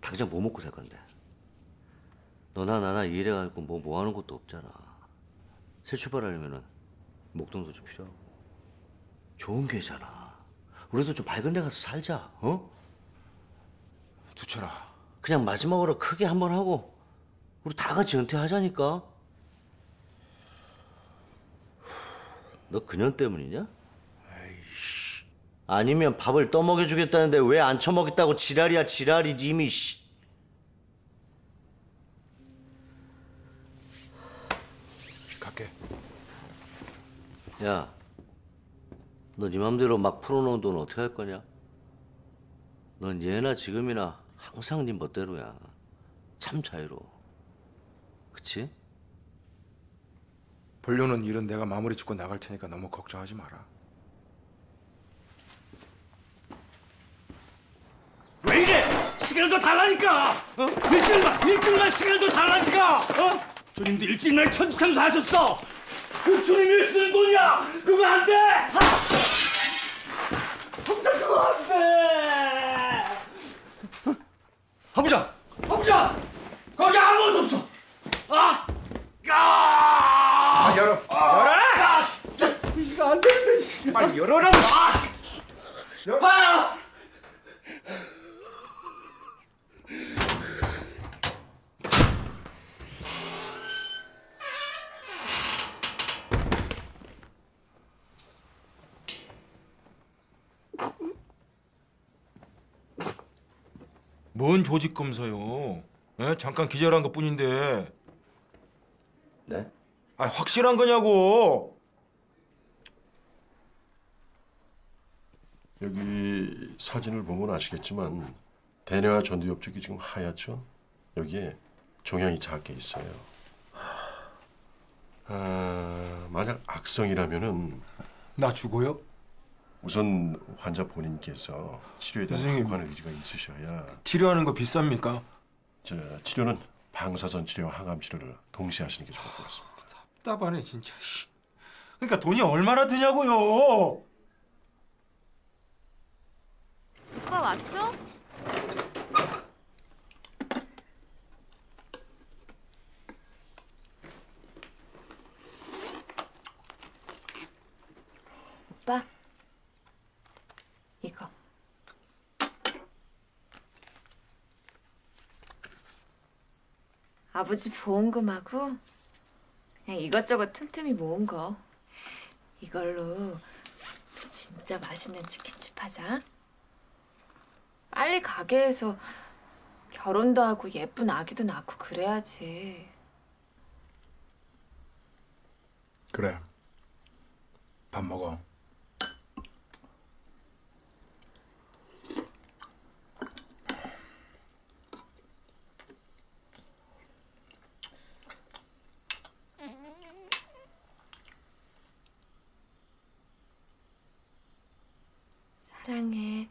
당장 뭐 먹고 살 건데? 너나 나나 일해가지고 뭐 뭐 하는 것도 없잖아. 새 출발하려면은 목돈도 좀 필요하고. 좋은 기회잖아. 우리도 좀 밝은 데 가서 살자. 어?
두철아.
그냥 마지막으로 크게 한 번 하고 우리 다 같이 은퇴하자니까. 너 그년 때문이냐? 아니면 밥을 떠먹여 주겠다는데 왜 안 처먹겠다고 지랄이야 지랄이 님이 씨.
갈게.
야, 너 네 맘대로 막 풀어놓은 돈 어떻게 할 거냐? 넌 예나 지금이나 항상 네 멋대로야. 참 자유로워. 그치?
본료는 일은 내가 마무리 짓고 나갈 테니까 너무 걱정하지 마라.
왜 이래? 시간을 더 달라니까. 어? 일주일만 일주일만 시간을 더 달라니까. 어? 주님도 일주일만 천지창조 하셨어. 그 주님이 쓰는 돈이야. 그거 안 돼. 하! 진짜 그거 안 돼. 아부자, 아부자. 거기 아무것도 없어. 아, 아,
아, 열어.
열어. 이거 안 되는데. 씨. 빨리 열어라. 아, 아.
뭔 조직 검사요? 예? 잠깐 기절한 것 뿐인데.
네?
아 확실한 거냐고.
여기 사진을 보면 아시겠지만 대뇌와 전두엽 쪽이 지금 하얗죠? 여기에 종양이 작게 있어요. 아, 만약 악성이라면은
나 죽어요?
우선 환자 본인께서 치료에 대한
선생님.
확고한 의지가 있으셔야
치료하는 거 비쌉니까?
저 치료는 방사선 치료와 항암 치료를 동시에 하시는 게 좋을 것 같습니다.
답답하네 진짜. 씨. 그러니까 돈이 얼마나 드냐고요.
오빠 왔어? 오빠 이거 아버지 보험금하고 그냥 이것저것 틈틈이 모은 거 이걸로 진짜 맛있는 치킨집 하자. 빨리 가게에서 결혼도 하고 예쁜 아기도 낳고 그래야지.
그래. 밥 먹어.
사랑해.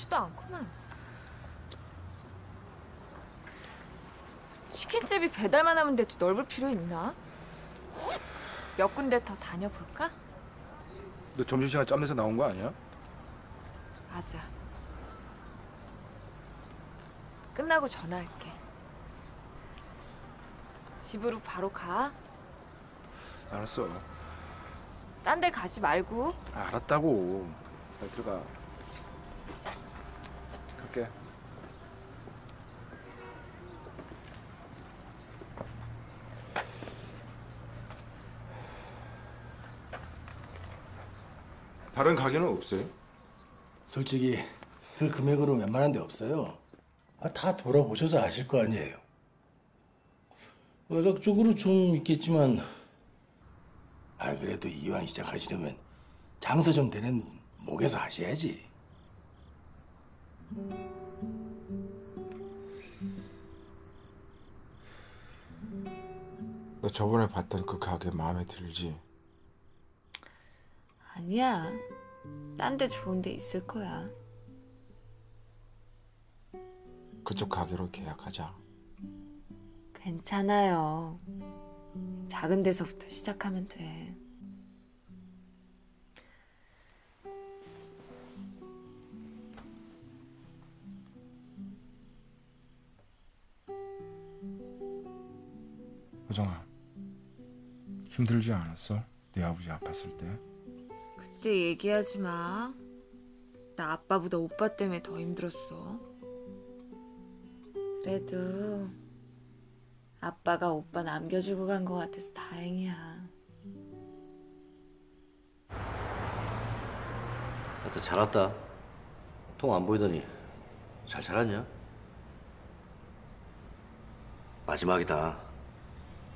좋지도 않구만. 치킨집이 배달만 하면 되지 넓을 필요 있나? 몇 군데 더 다녀볼까?
너 점심시간 짬내서 나온 거 아니야?
맞아. 끝나고 전화할게. 집으로 바로 가.
알았어.
딴 데 가지 말고.
아, 알았다고. 빨리 들어가. 갈게. 다른 가게는 없어요?
솔직히 그 금액으로 웬만한 데 없어요. 아, 다 돌아보셔서 아실 거 아니에요. 외곽적으로 좀 있겠지만 아 그래도 이왕 시작하시려면 장사 좀 되는 목에서 하셔야지.
너 저번에 봤던 그 가게 마음에 들지?
아니야. 딴 데 좋은 데 있을 거야.
그쪽 가게로 계약하자.
괜찮아요. 작은 데서부터 시작하면 돼.
호정아, 힘들지 않았어? 네 아버지 아팠을 때?
그때 얘기하지 마. 나 아빠보다 오빠 때문에 더 힘들었어. 그래도 아빠가 오빠 남겨주고 간거 같아서 다행이야.
하여튼 잘 왔다. 통 안 보이더니 잘 살았냐? 마지막이다.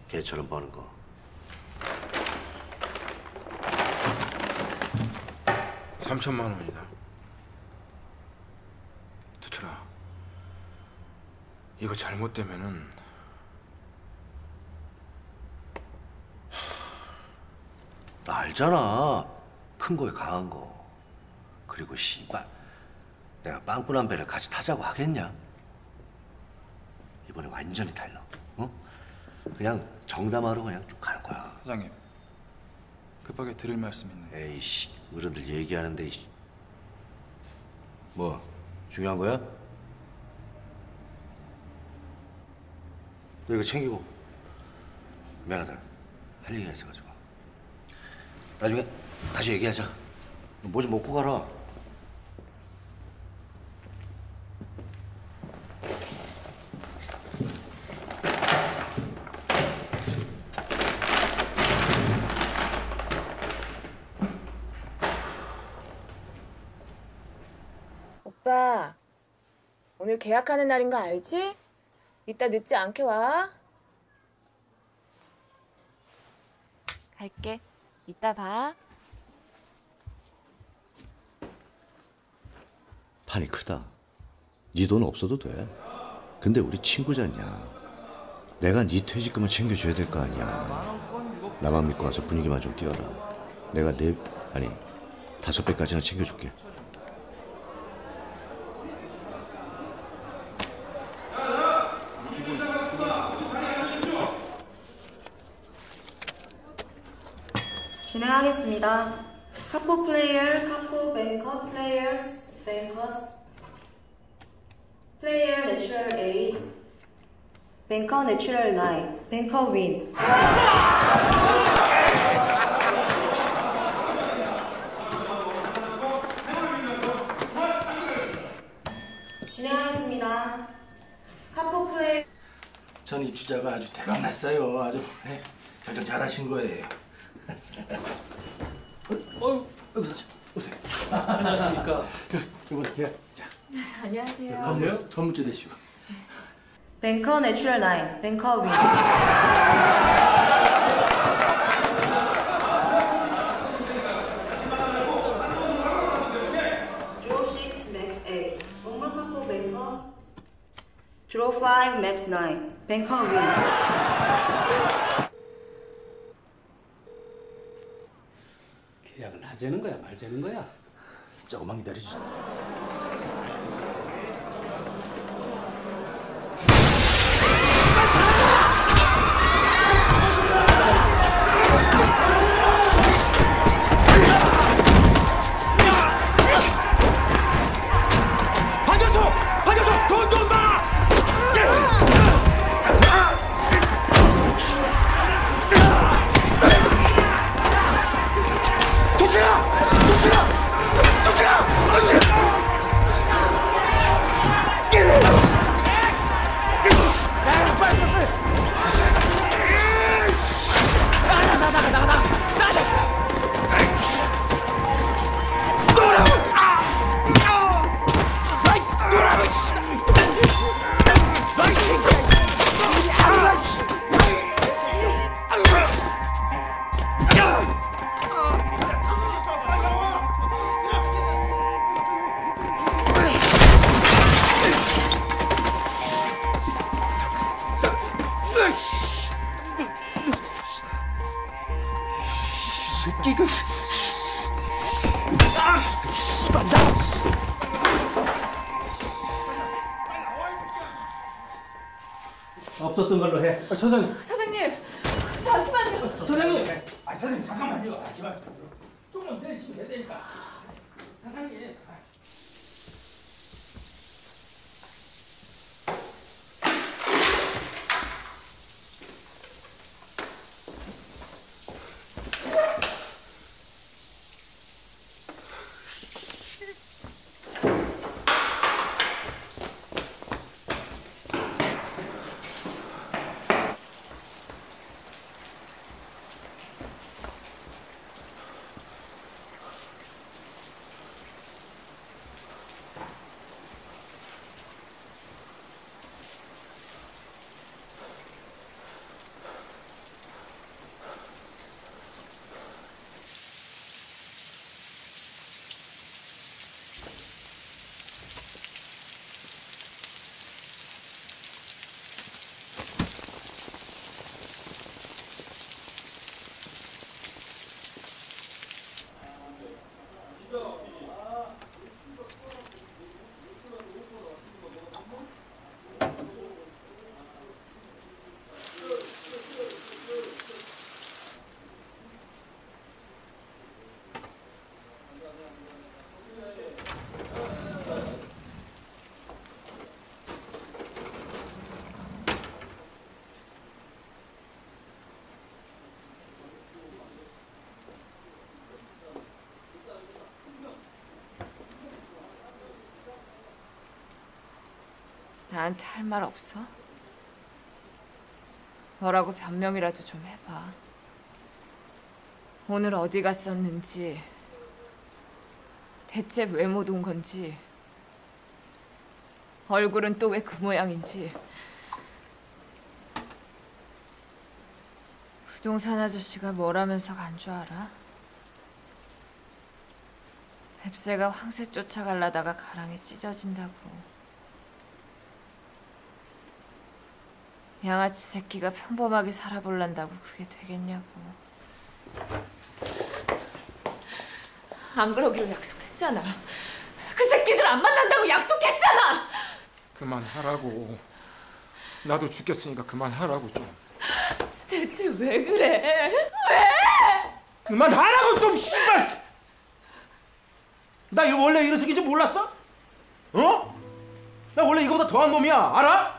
개처럼 버는 거.
삼천만 원이다. 두철아, 이거 잘못되면은
나 알잖아. 큰 거에 강한 거. 그리고 씨발 내가 빵꾸난 배를 같이 타자고 하겠냐? 이번에 완전히 달라. 어? 그냥 정담하러 그냥 쭉 가는 거야.
사장님 급하게 들을 말씀 있는데.
에이 씨, 어른들 얘기하는데 씨. 뭐 중요한 거야? 너 이거 챙기고 미안하다 할 얘기가 있어가지고 나중에 다시 얘기하자 뭐 좀 먹고 가라
오늘 계약하는 날인 거 알지? 이따 늦지 않게 와. 갈게. 이따 봐.
판이 크다 네 돈 없어도 돼 근데 우리 친구잖냐 내가 네 퇴직금을 챙겨줘야 될 거 아니야 나만 믿고 와서 분위기만 좀 띄워라 내가 네 아니 다섯 배까지는 챙겨줄게
진행 하겠습니다. 카포 플레이어, 카포 뱅커 플레이어, 뱅커스 플레이어 내추럴 A banker natural 9 banker win 진행하겠습니다. card for play
전 입주자가 아주 대박 났어요. 아주 네, 결정 잘하신 거예요. (laughs) 어, 어, 여기 사장 오세요.
안녕하십니까.
저 이번에 계약
안녕하세요.
건물 건물주 되시고.
banker natural 9 banker win. 드로 6 맥스 8 동물 카포 뱅커? 드로 5 맥스 9 뱅커 윈
계약을 하자는 거야, 말자는 거야?
조금만 기다려주세요.
해.
나한테 할 말 없어? 뭐라고 변명이라도 좀 해봐. 오늘 어디 갔었는지, 대체 왜 못 온 건지, 얼굴은 또 왜 그 모양인지. 부동산 아저씨가 뭐라면서 간 줄 알아? 뱁새가 황새 쫓아가려다가 가랑이 찢어진다고. 양아치 새끼가 평범하게 살아볼란다고 그게 되겠냐고. 안 그러기로 약속했잖아. 그 새끼들 안 만난다고 약속했잖아.
그만하라고. 나도 죽겠으니까 그만하라고 좀.
대체 왜 그래? 왜?
그만하라고 좀 씨발. 나 이거 원래 이런 새끼인지 몰랐어? 어? 나 원래 이거보다 더한 놈이야. 알아?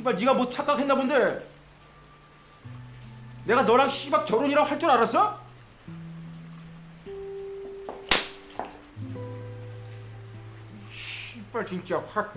씨발 네가 뭐 착각했나 본데. 내가 너랑 씨발 결혼이라고 할 줄 알았어? 씨발 진짜 확.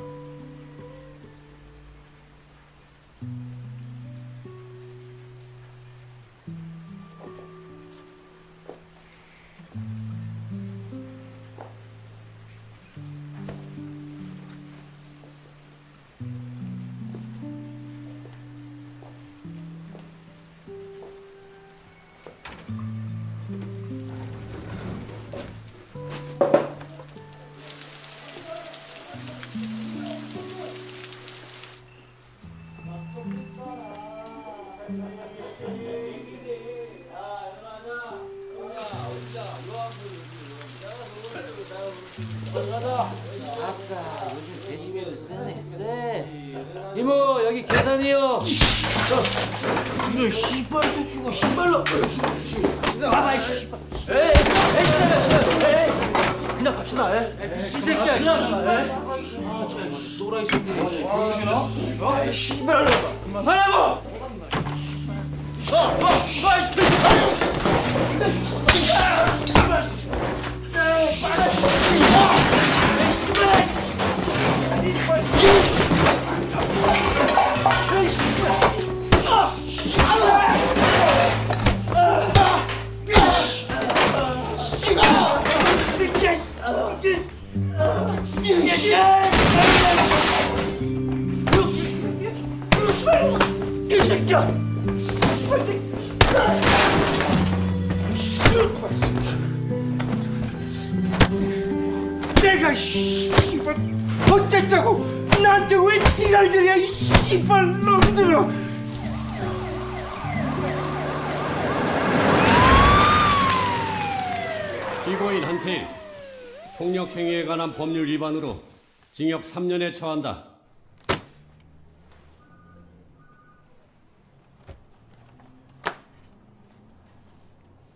징역 3년에 처한다.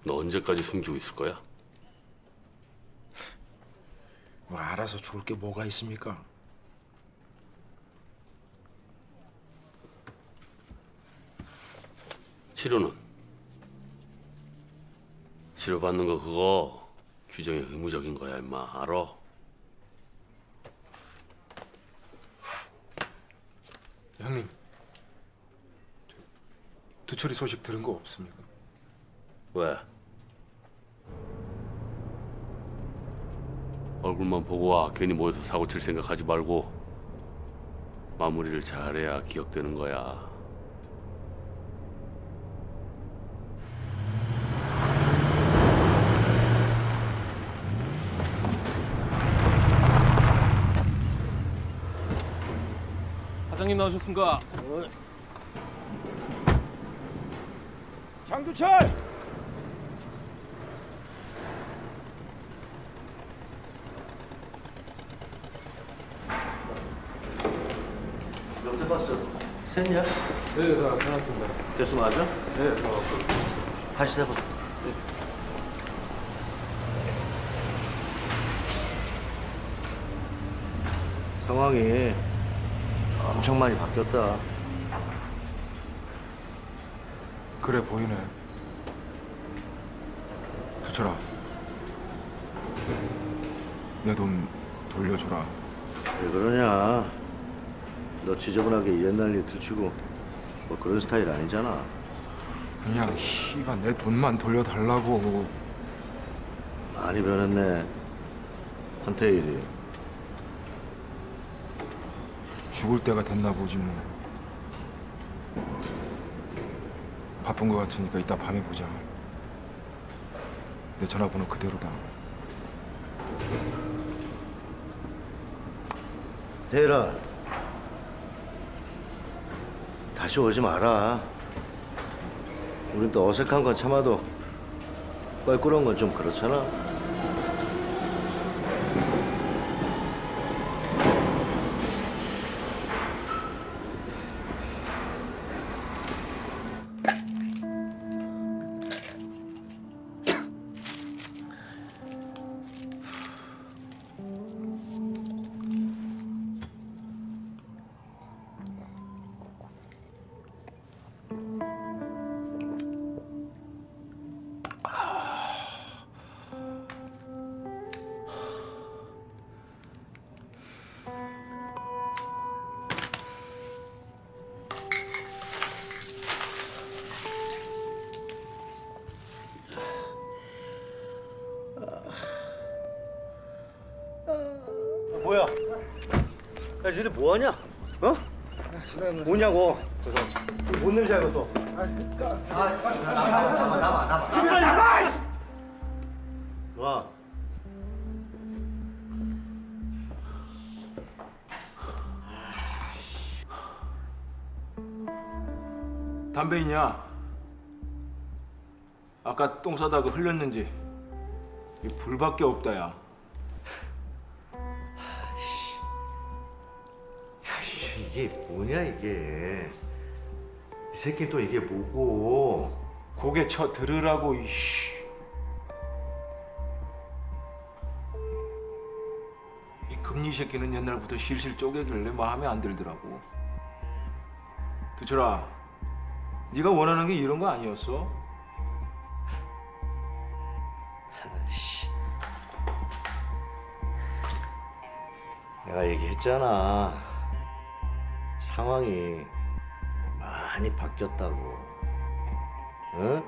너 언제까지 숨기고 있을 거야?
뭐 알아서 좋을 게 뭐가 있습니까?
치료는? 치료받는 거 그거 규정에 의무적인 거야 임마 알아?
형님, 저, 두철이 소식 들은 거 없습니까?
왜? 얼굴만 보고 와 괜히 모여서 사고 칠 생각하지 말고 마무리를 잘해야 기억되는 거야
사장님 나오셨습니까?
장두철!
몇대 봤어? 셋냐?
네, 다 끝났습니다.
개수 맞아?
네, 다 왔고.
다시 세봐. 상황이 엄청 많이 바뀌었다.
그래 보이네. 두철아, 내 돈 돌려줘라.
왜 그러냐? 너 지저분하게 옛날 일 들추고 뭐 그런 스타일 아니잖아.
그냥 씨발 내 돈만 돌려달라고.
많이 변했네. 한태일이.
죽을 때가 됐나 보지 뭐. 바쁜 거 같으니까 이따 밤에 보자. 내 전화번호 그대로다.
태일아. 다시 오지 마라. 우린 또 어색한 건 참아도 껄끄러운 건 좀 그렇잖아. 니들 뭐하냐? 어? 뭐냐고? 못 내지 알고 또. 와.
담배 있냐? 아까 똥 싸다가 흘렸는지 이 불밖에 없다 야.
이게 뭐냐 이게? 이 새끼 또 이게 뭐고?
고개 쳐 들으라고 이씨. 이 금리 새끼는 옛날부터 실실 쪼개길래 마음에 안 들더라고. 두철아, 네가 원하는 게 이런 거 아니었어?
씨. 내가 얘기했잖아. 상황이 많이 바뀌었다고. 응?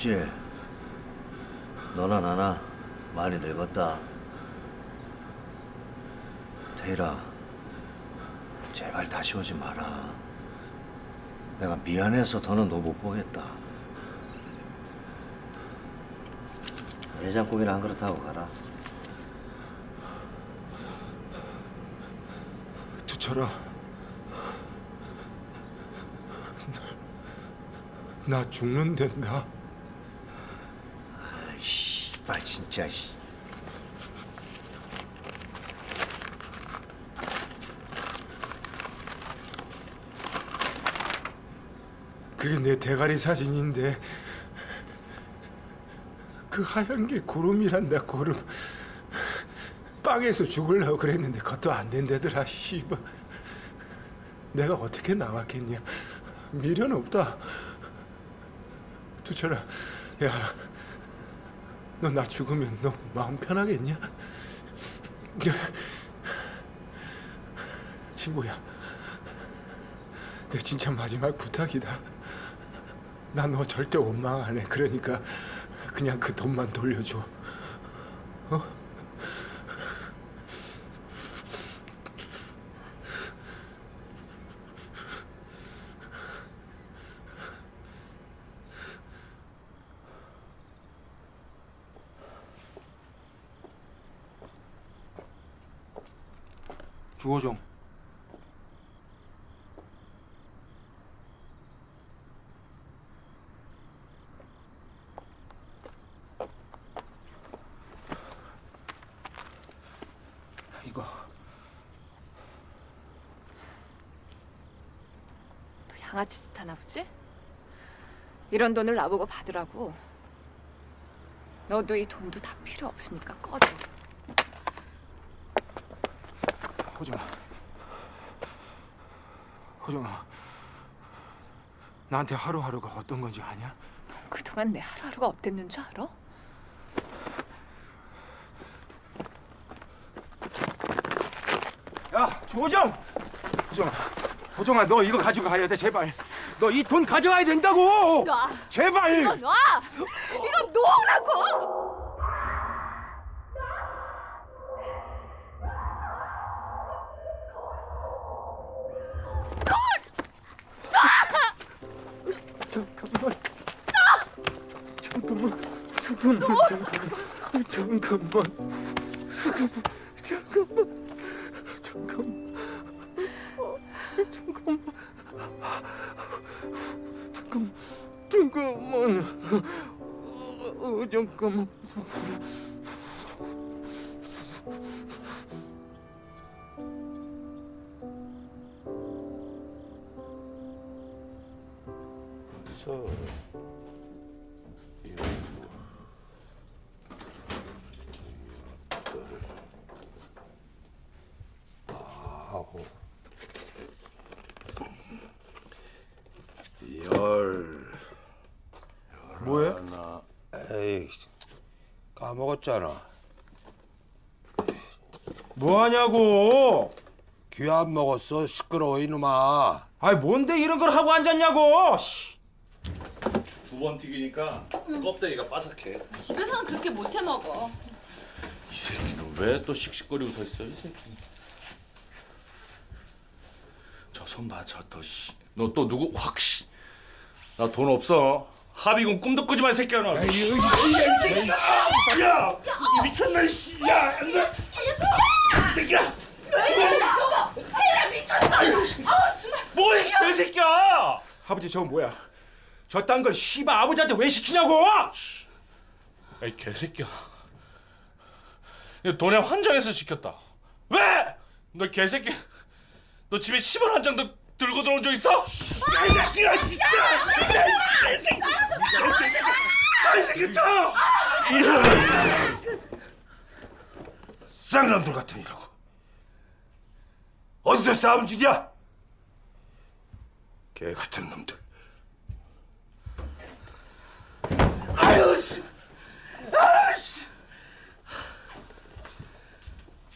춥지? 너나 나나 많이 늙었다. 태일아, 제발 다시 오지 마라. 내가 미 안해서 더는 너 못 보겠다. 해장국이나 한 그릇 하고 가라.
두철아, 나 죽는단다.
씨발 진짜. 씨.
그게 내 대가리 사진인데 그 하얀 게 구름이란다 구름. 빵에서 죽으려고 그랬는데 그것도 안 된다더라 씨발. 내가 어떻게 나왔겠냐. 미련 없다. 두철아 야 너 나 죽으면 너 마음 편하겠냐? 친구야. 내 진짜 마지막 부탁이다. 나 너 절대 원망 안 해. 그러니까 그냥 그 돈만 돌려줘. 어? 주호
이거. 또 양아치 짓 하나 보지? 이런 돈을 나보고 받으라고. 너도 이 돈도 다 필요 없으니까 꺼져.
호정아. 호정아. 나한테 하루하루가 어떤 건지 아냐?
넌 그동안 내 하루하루가 어땠는 줄 알아?
조정! 호정아, 호정아, 너 이거 가지고 가야 돼, 제발. 너 이 돈 가져가야 된다고!
놔!
제발!
이거 놔!
서 아홉 열.
뭐해?
하나. 에이 까먹었잖아
뭐 하냐고?
귀 안 먹었어 시끄러워 이놈아
아이 뭔데 이런 걸 하고 앉았냐고?
두 번 튀기니까 껍데기가 바삭해.
집에서는 그렇게 못해 먹어.
이 새끼는 왜 또 씩씩거리고 서 있어 이 새끼. 저손 봐, 저또 씨. 너또 누구 확 씨. 나 돈 없어. 합의금 꿈도 꾸지 마, 이 새끼야 너.
야, 이 새끼야! 야, 이 미쳤나 씨. 야, 안 돼. 이 새끼야.
여보, 혜리야 미쳤어. 아우 정말.
뭐야, 이 새끼야! 아버지 저거 뭐야? 저딴 걸 씨발 아버지한테 왜 시키냐고!
야이 개새끼야. 돈에 환장해서 시켰다. 왜? 너 개새끼. 너 집에 10원 한 장도 들고 들어온 적 있어?
야, 이 새끼야, 진짜! 진짜, 이 새끼! 저, 이 새끼, 저!
쌍남들 같은 이라고 어디서 싸움 질이야 개 같은 놈들
아유, 씨! 아유, 씨!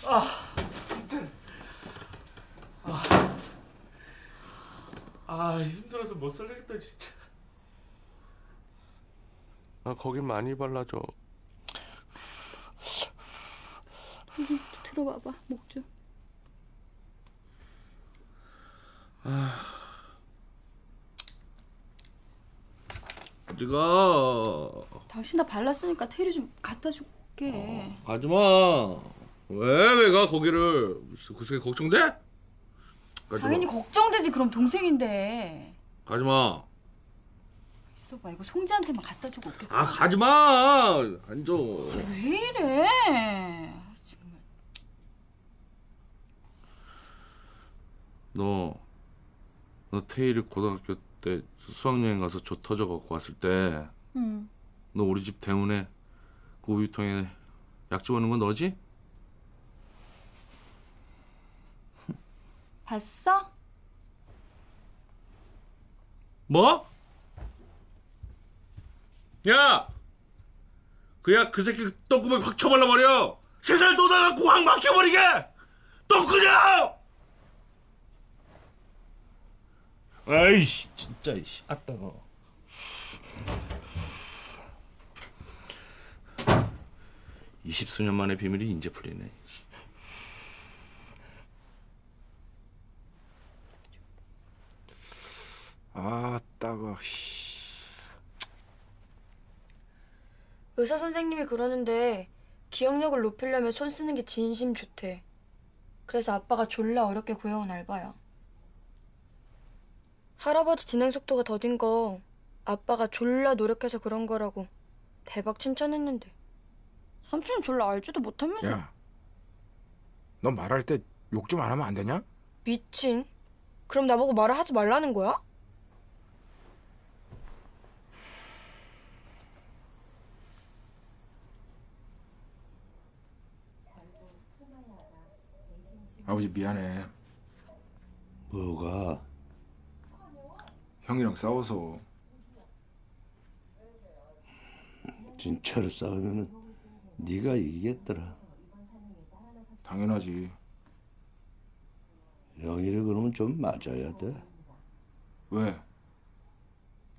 아, 진짜.
아, 아 힘들어서 못 살겠다 진짜. 나 거기 많이 발라줘.
들어봐봐 목 좀.
네가
당신 나 발랐으니까 테리 좀 갖다 줄게.
가지 마. 왜 왜가 거기를 그 새끼 걱정돼? 가지
당연히
마.
걱정되지 그럼 동생인데.
가지 마.
있어봐 이거 송지한테만 갖다 주고 올게.
아 가지 마. 앉아.
왜 이래? 아, 정말.
너, 너 태일이 고등학교 때 수학여행 가서 조 터져 갖고 왔을 때,
응.
너 우리 집 대문에 그 우유통에 약 집어넣은 건 너지? (laughs)
봤어?
뭐? 야! 그야 그 새끼 똥구멍에 확 쳐발라 버려! 세살 돋아갖고 확 막혀버리게! 똥구녕! 아이씨 진짜 이씨 아따가 이십 수년 만의 비밀이 이제 풀리네
아, 따가.
의사 선생님이 그러는데 기억력을 높이려면 손 쓰는 게 진심 좋대. 그래서 아빠가 졸라 어렵게 구해온 알바야. 할아버지 진행 속도가 더딘 거 아빠가 졸라 노력해서 그런 거라고 대박 칭찬했는데 삼촌 졸라 알지도 못하면서
야, 너 말할 때 욕 좀 안 하면 안 되냐?
미친 그럼 나보고 말을 하지 말라는 거야?
아버지 미안해.
뭐가?
형이랑 싸워서
진짜로 싸우면은 네가 이기겠더라.
당연하지.
영희를 그러면 좀 맞아야 돼.
왜?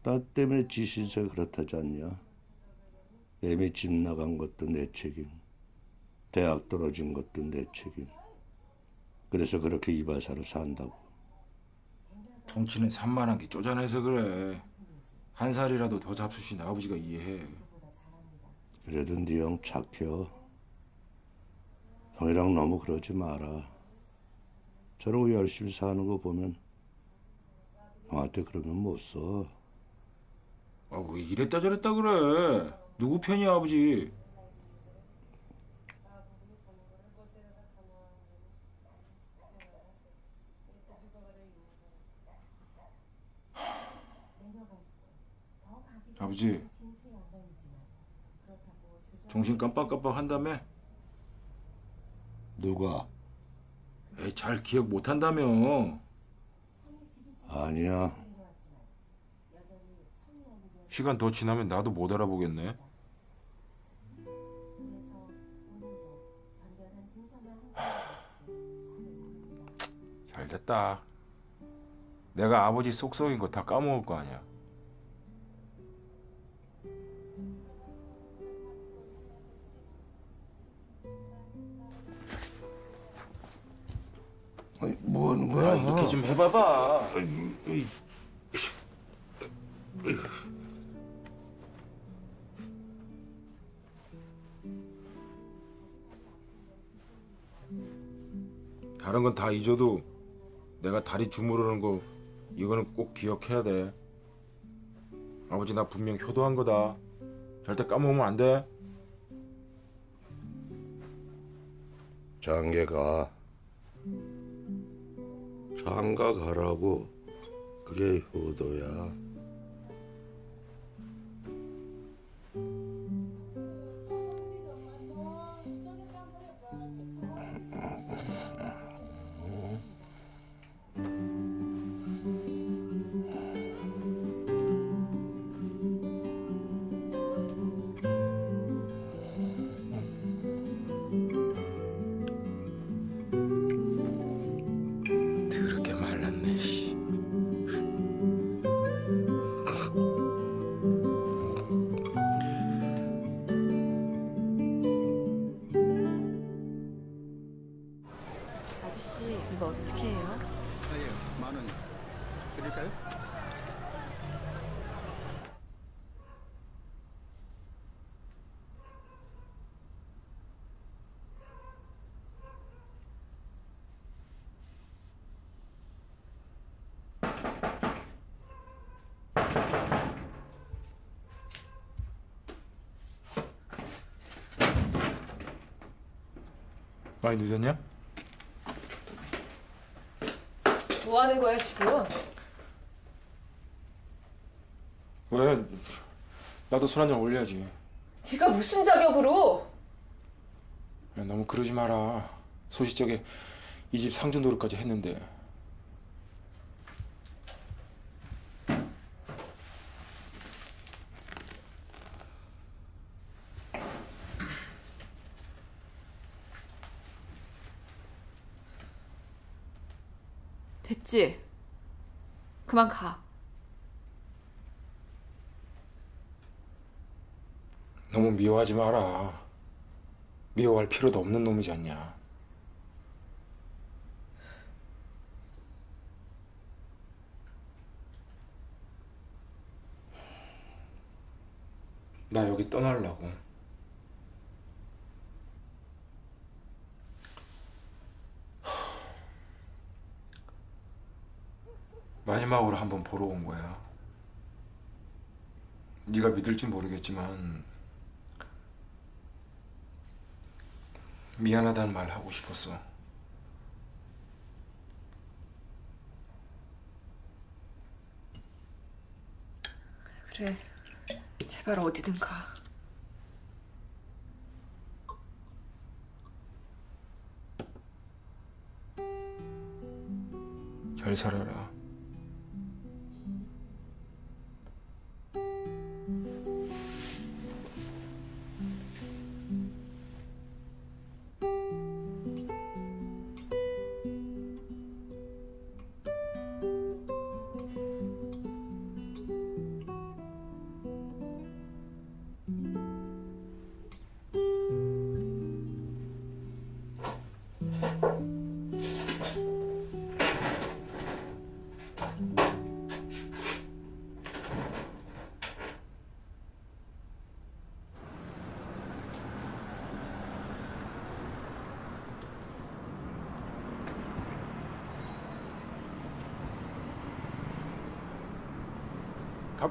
나 때문에 지신서 그렇다지 않냐? 애미 집 나간 것도 내 책임. 대학 떨어진 것도 내 책임. 그래서 그렇게 이바사로 산다고.
덩치는 산만한 게 쪼잔해서 그래. 한 살이라도 더 잡수신 아버지가 이해해.
그래도 네 형 착해. 형이랑 너무 그러지 마라. 저러고 열심히 사는 거 보면 형한테 그러면 못 써.
아 왜 이랬다 저랬다 그래? 누구 편이야 아버지? 아버지 정신 깜빡깜빡 한다며?
누가?
에이 잘 기억 못 한다며
아니야.
시간 더 지나면 나도 못 알아보겠네 잘 됐다 내가 아버지 쏙쏙인 거 다 까먹을 거 아니야
아니, 뭐 하는 거야?
아, 이렇게 좀 해봐봐 다른 건 다 잊어도 내가 다리 주무르는 거 이거는 꼭 기억해야 돼. 아버지 나 분명 효도한 거다. 절대 까먹으면 안 돼.
장계가 장가 가라고 그게 효도야.
많이 늦었냐?
뭐 하는 거야 지금?
왜? 나도 술 한잔 올려야지.
네가 무슨 자격으로?
야, 너무 그러지 마라. 소시적에 이 집 상주 노릇까지 했는데.
됐지? 그만 가.
너무 미워하지 마라. 미워할 필요도 없는 놈이지 않냐. 나 여기 떠나려고. 마지막으로 한번 보러 온 거야. 네가 믿을지 모르겠지만 미안하다는 말 하고 싶었어.
그래. 제발 어디든 가.
잘 살아라.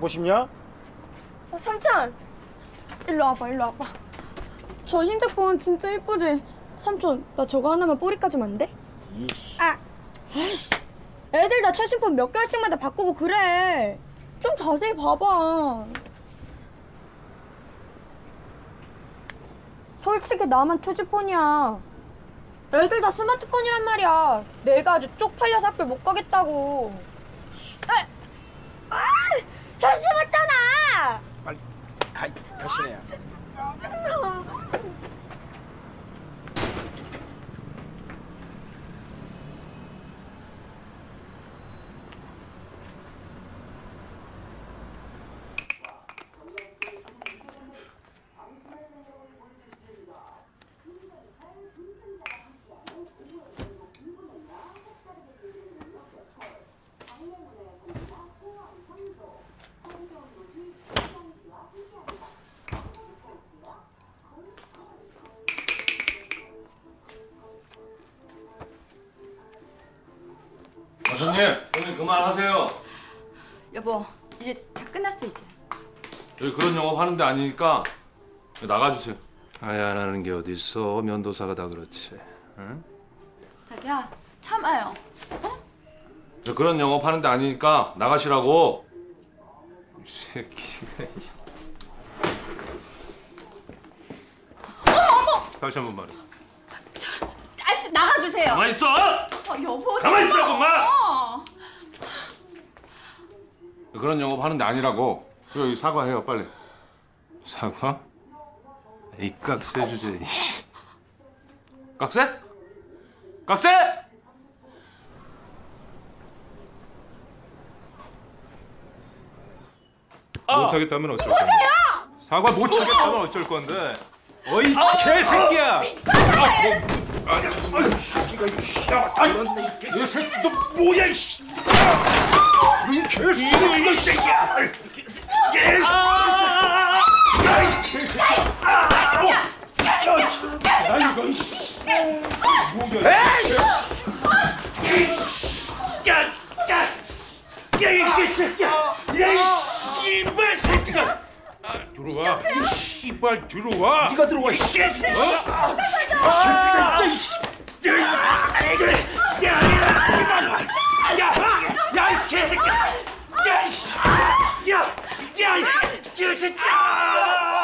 갖고 싶냐?
어, 삼촌! 일로 와봐, 일로 와봐. 저 흰색 봉은 진짜 예쁘지? 삼촌, 나 저거 하나만 뿌리까지 만 안 돼? 아, 아이씨. 애들 다 최신폰 몇 개월씩마다 바꾸고 그래. 좀 자세히 봐봐. 솔직히 나만 투지폰이야. 애들 다 스마트폰이란 말이야. 내가 아주 쪽팔려서 학교 못 가겠다고. 아, 아, 결심했잖아.
빨리 가, 가시네요.
짜증나.
데 아니니까 나가주세요.
아야 안 하는 게 어딨어. 면도사가 다 그렇지. 응?
자기야, 참아요.
저 그런 영업 하는 데 아니니까 나가시라고.
이 새끼가. 다시 한 번 말해.
아씨 나가주세요.
가만 있어!
어, 여보. 진짜.
있으라고, 엄마!
어.
그런 영업 하는 데 아니라고. 그리고 여기 사과해요, 빨리.
사과? 이 깍새 주제.
깍새? 깍새?
못하겠다면 어쩔 건데? 사과 못하겠다면 어쩔 건데? 어이 개새끼야!
아니, 아유, 새끼가 이 씨야. 아니, 이 새끼 너 뭐야 이 씨. 이 개새끼 이거 새끼야. 개. 야 이거 이 씨. 뭐야? 에이! 야, 야, 야, 이 새끼야! 야, 이 씨발 새끼가!
들어와. 이 씨발 들어와.
네가 들어와 이 개새끼야!
어?
개새끼야! 이 씨. 야. 야, 야, 야, 야, 이 개새끼야! 야, 이 씨. 야, 야, 이 개새끼야! 야!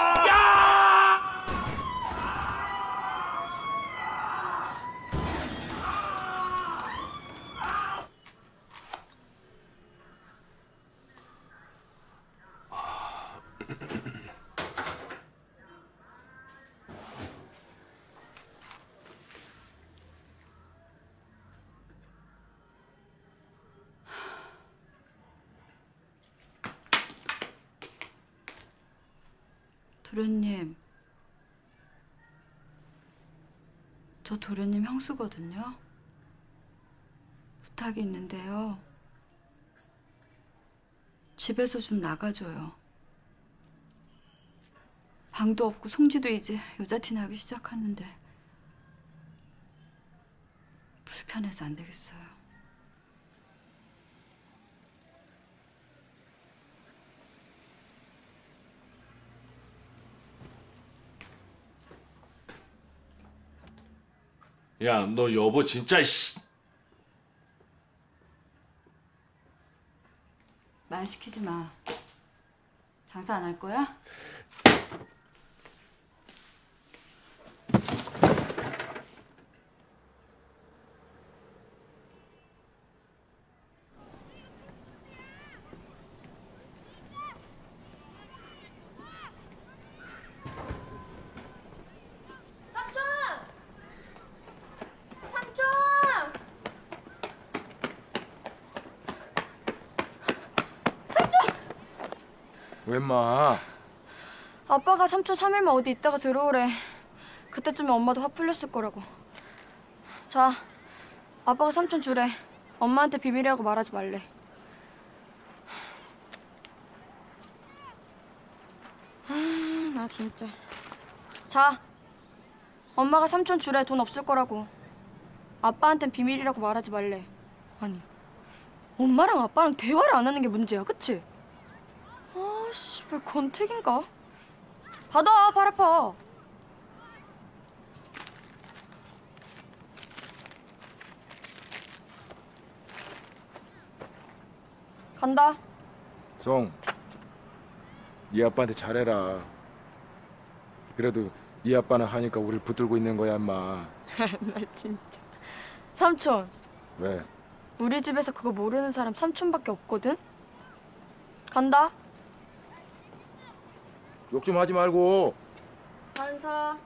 도련님. 저 도련님 형수거든요. 부탁이 있는데요. 집에서 좀 나가줘요. 방도 없고 송지도 이제 여자티 나기 시작하는데 불편해서 안 되겠어요.
야, 너 여보 진짜 씨.
말 시키지 마. 장사 안 할 거야?
웬마?
아빠가 삼촌 3일만 어디 있다가 들어오래. 그때쯤에 엄마도 화 풀렸을 거라고. 자, 아빠가 삼촌 주래. 엄마한테 비밀이라고 말하지 말래. 아, 나 진짜. 자, 엄마가 삼촌 주래 돈 없을 거라고. 아빠한텐 비밀이라고 말하지 말래. 아니, 엄마랑 아빠랑 대화를 안 하는 게 문제야, 그치? 아, 씨발 권태기인가? 받아, 발 아파. 간다.
송, 네 아빠한테 잘해라. 그래도 네 아빠는 하니까 우리를 붙들고 있는 거야, 인마. (laughs)
나 진짜. 삼촌,
왜?
우리 집에서 그거 모르는 사람 삼촌밖에 없거든? 간다.
욕 좀 하지 말고.
반사.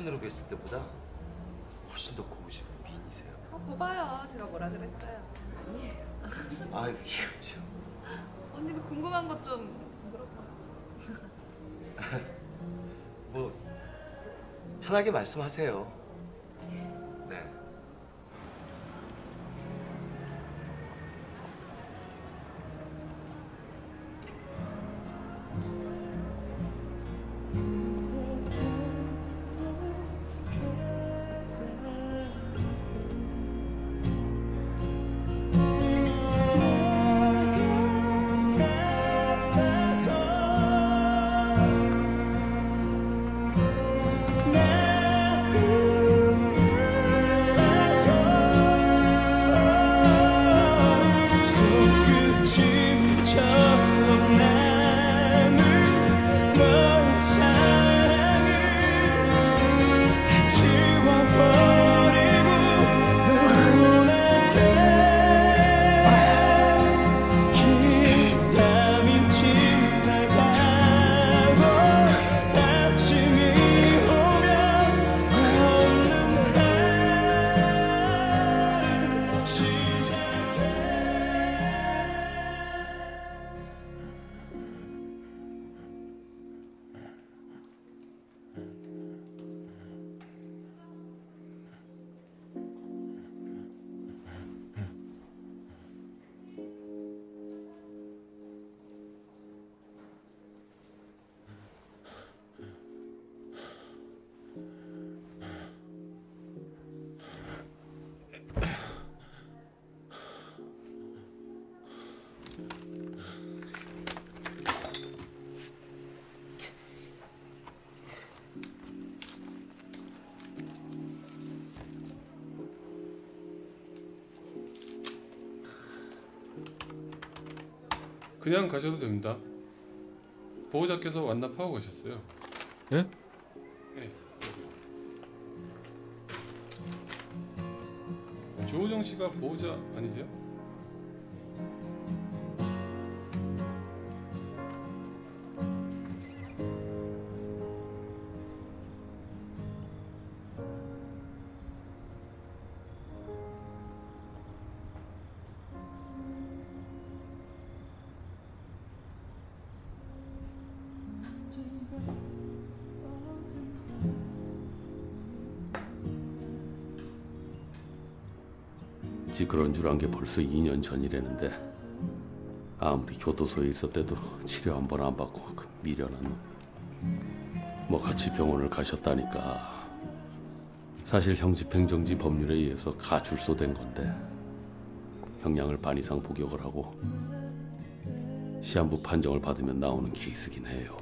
사진으로 뵀을 때보다 훨씬 더 고우시고 미인이세요.
봐봐요. 제가 뭐라 그랬어요? 아니에요.
아유 이거 참.
언니도 궁금한 것 좀 물어봐.
뭐 편하게 말씀하세요.
그냥 가셔도 됩니다. 보호자께서 완납하고 가셨어요.
예?
네. 조호정 씨가 보호자 아니세요?
그런 줄 안 게 벌써 2년 전이라는데 아무리 교도소에 있었대도 치료 한 번 안 받고 그 미련한 놈. 뭐 같이 병원을 가셨다니까. 사실 형 집행정지 법률에 의해서 가출소된 건데 형량을 반 이상 복역을 하고 시한부 판정을 받으면 나오는 케이스긴 해요.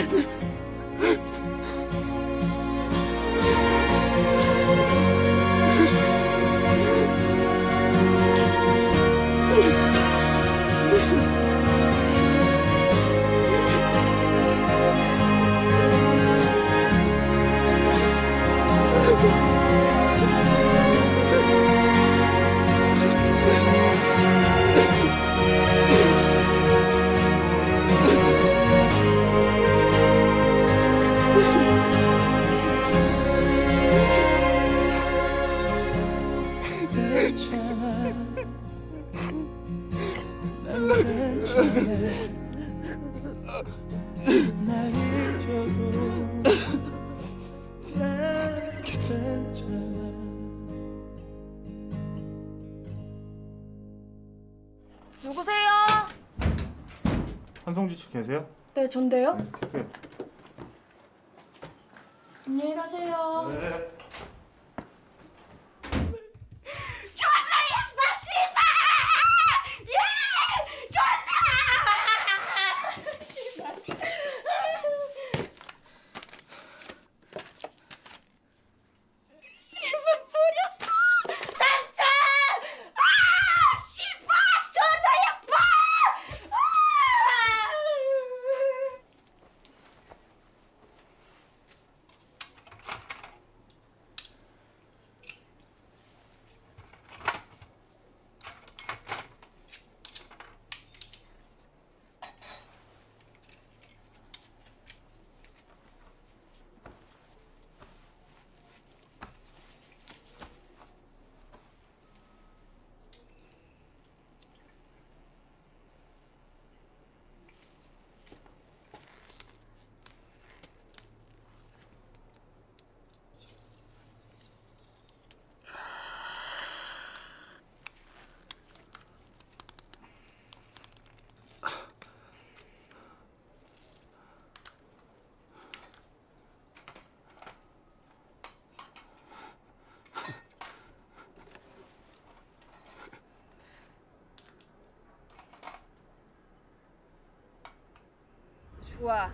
ハハ
ハ! 전데요.
네.
안녕히 가세요.
네.
존나 예뻐 씨발! 예! 존나! 씨발. 씨발 버렸어! 삼촌! 아! 씨발! 존나 예뻐! 아!
좋아.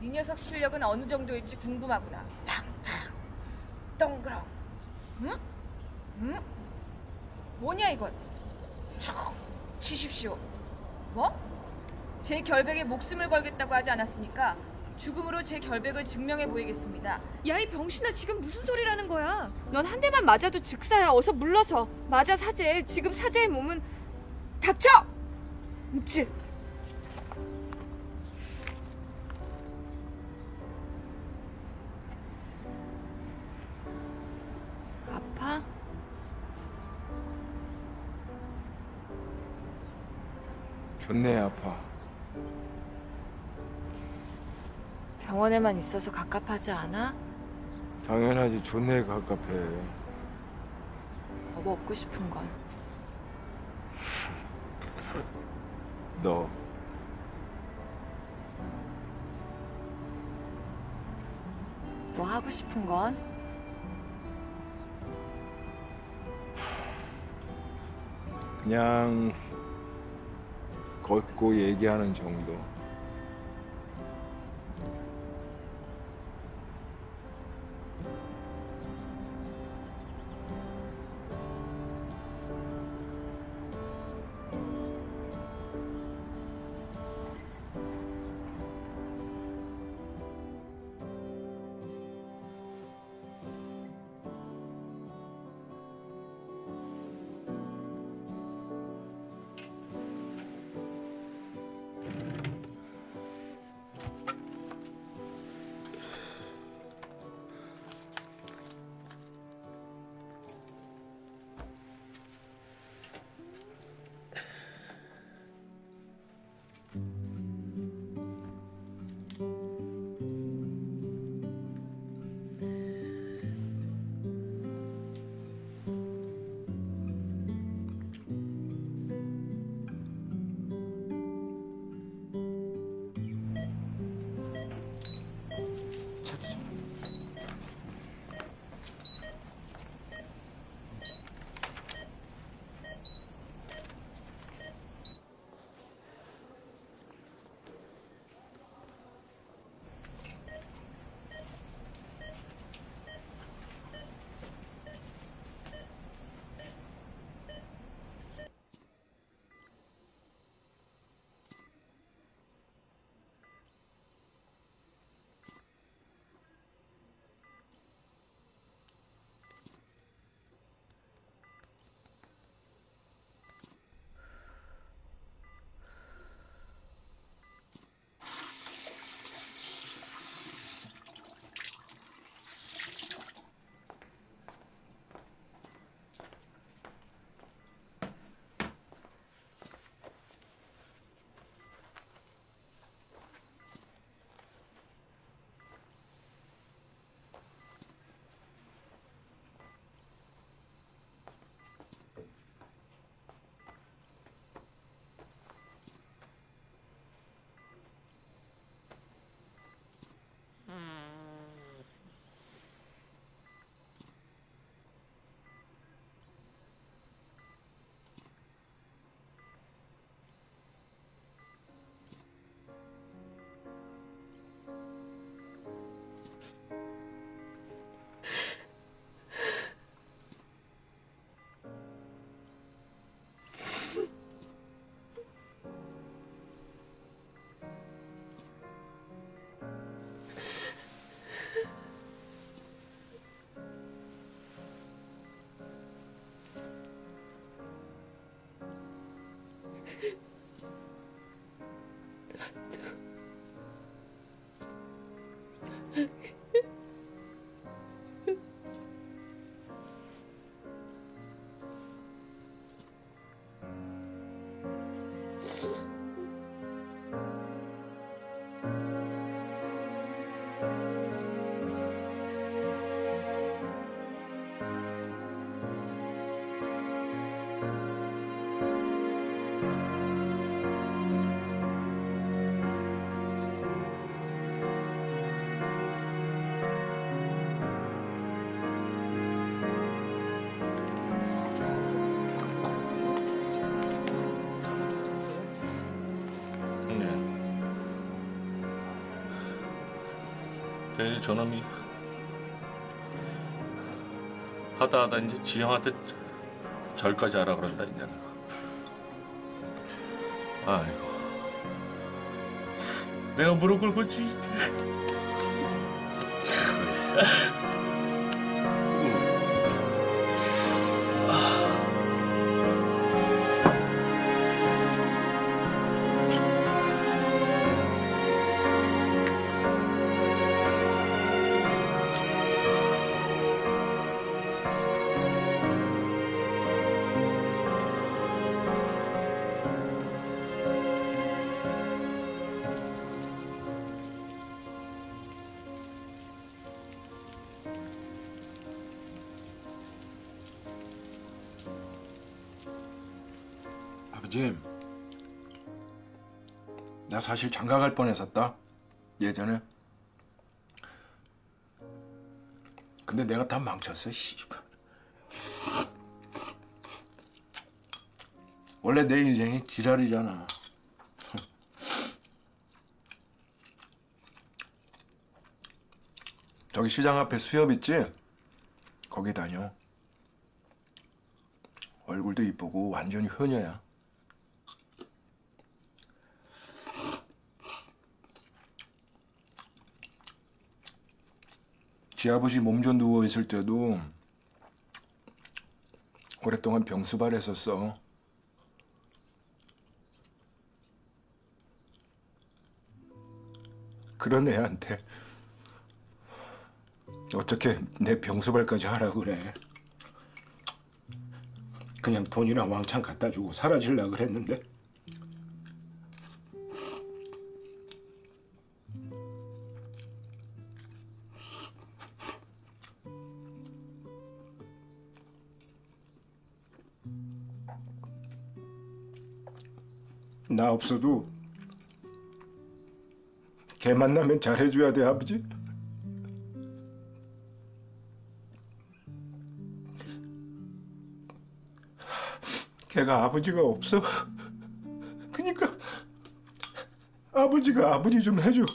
이 녀석 실력은 어느 정도일지 궁금하구나. 팡팡. 동그랑. 응? 응? 뭐냐 이건? 쭉 치십시오. 뭐? 제 결백에 목숨을 걸겠다고 하지 않았습니까? 죽음으로 제 결백을 증명해 보이겠습니다. 야 이 병신아 지금 무슨 소리라는 거야? 넌 한 대만 맞아도 즉사야. 어서 물러서. 맞아 사죄. 지금 사죄의 몸은 닥쳐. 읍질.
존내 아파.
병원에만 있어서 갑갑하지 않아?
당연하지 존내 갑갑해.
더 먹고 싶은 건 (laughs)
너
뭐 하고 싶은 건?
그냥 걷고 얘기하는 정도.
괜히 저놈이 하다 하다 이제 지형한테 절까지 하라 그런다 이제. 아이고. 내가 무릎 꿇고 지.
사실 장가 갈 뻔했었다 예전에. 근데 내가 다 망쳤어. 씨발. 원래 내 인생이 지랄이잖아. 저기 시장 앞에 수협 있지? 거기 다녀. 얼굴도 이쁘고 완전히 효녀야. 지 아버지 몸좀 누워 있을 때도 오랫동안 병수발 했었어. 그런 애한테 어떻게 내 병수발까지 하라고 그래. 그냥 돈이나 왕창 갖다 주고 사라질라 그랬는데 나 없어도 걔 만나면 잘해줘야 돼 아버지. 걔가 아버지가 없어. 그니까 아버지가 아버지 좀 해줘.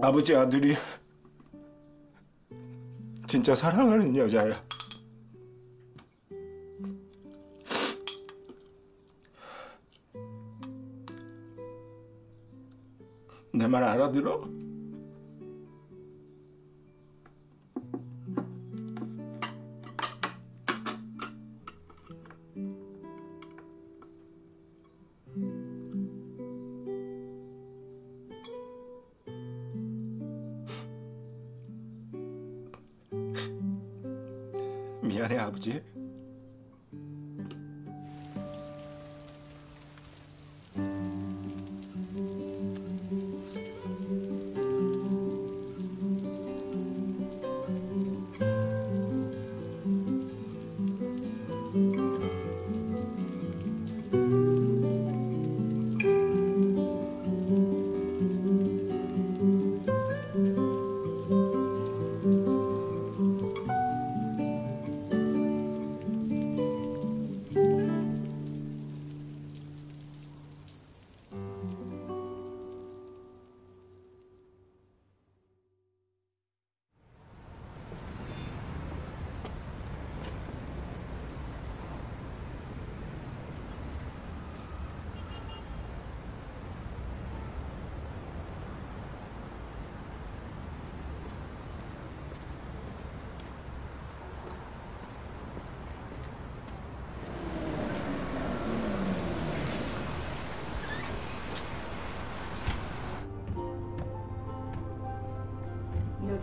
아버지 아들이 진짜 사랑하는 여자야. 내 말 알아들어?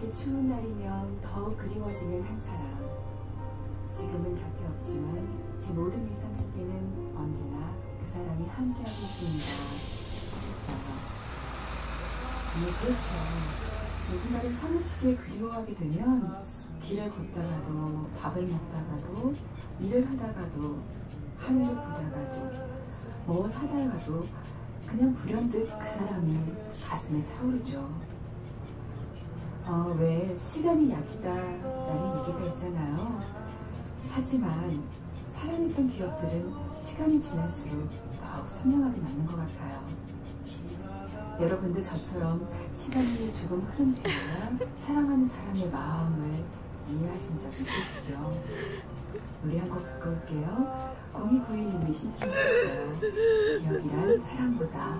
이렇게 추운 날이면 더욱 그리워지는 한 사람. 지금은 곁에 없지만 제 모든 일상 속에는 언제나 그 사람이 함께하고 있습니다. 네, 그렇죠. 누군가를 사무치게 그리워하게 되면 길을 걷다가도 밥을 먹다가도 일을 하다가도 하늘을 보다가도 뭘 하다가도 그냥 불현듯 그 사람이 가슴에 차오르죠. 어, 왜 시간이 약이다라는 얘기가 있잖아요. 하지만 사랑했던 기억들은 시간이 지날수록 더욱 선명하게 남는 것 같아요. 여러분도 저처럼 시간이 조금 흐른 뒤에야 사랑하는 사람의 마음을 이해하신 적 있으시죠? 노래 한 곡 듣고 올게요. 0291님이 신청하셨어요. 기억이란 사랑보다.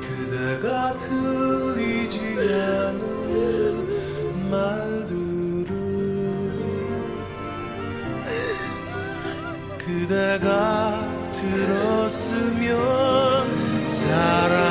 그대가 들리지 않은 말들을 그대가 들었으면 사랑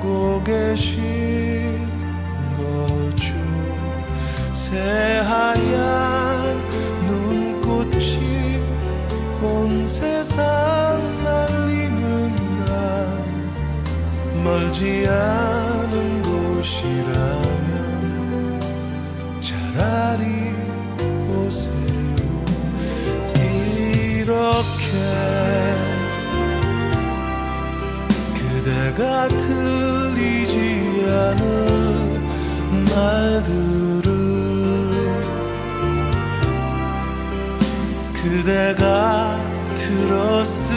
하고 계신 거죠. 새하얀 눈꽃이 온 세상 날리는 날. 멀지 않은 곳이라면 차라리 오세요. 이렇게 그대가 들 말들을 그대가 들었으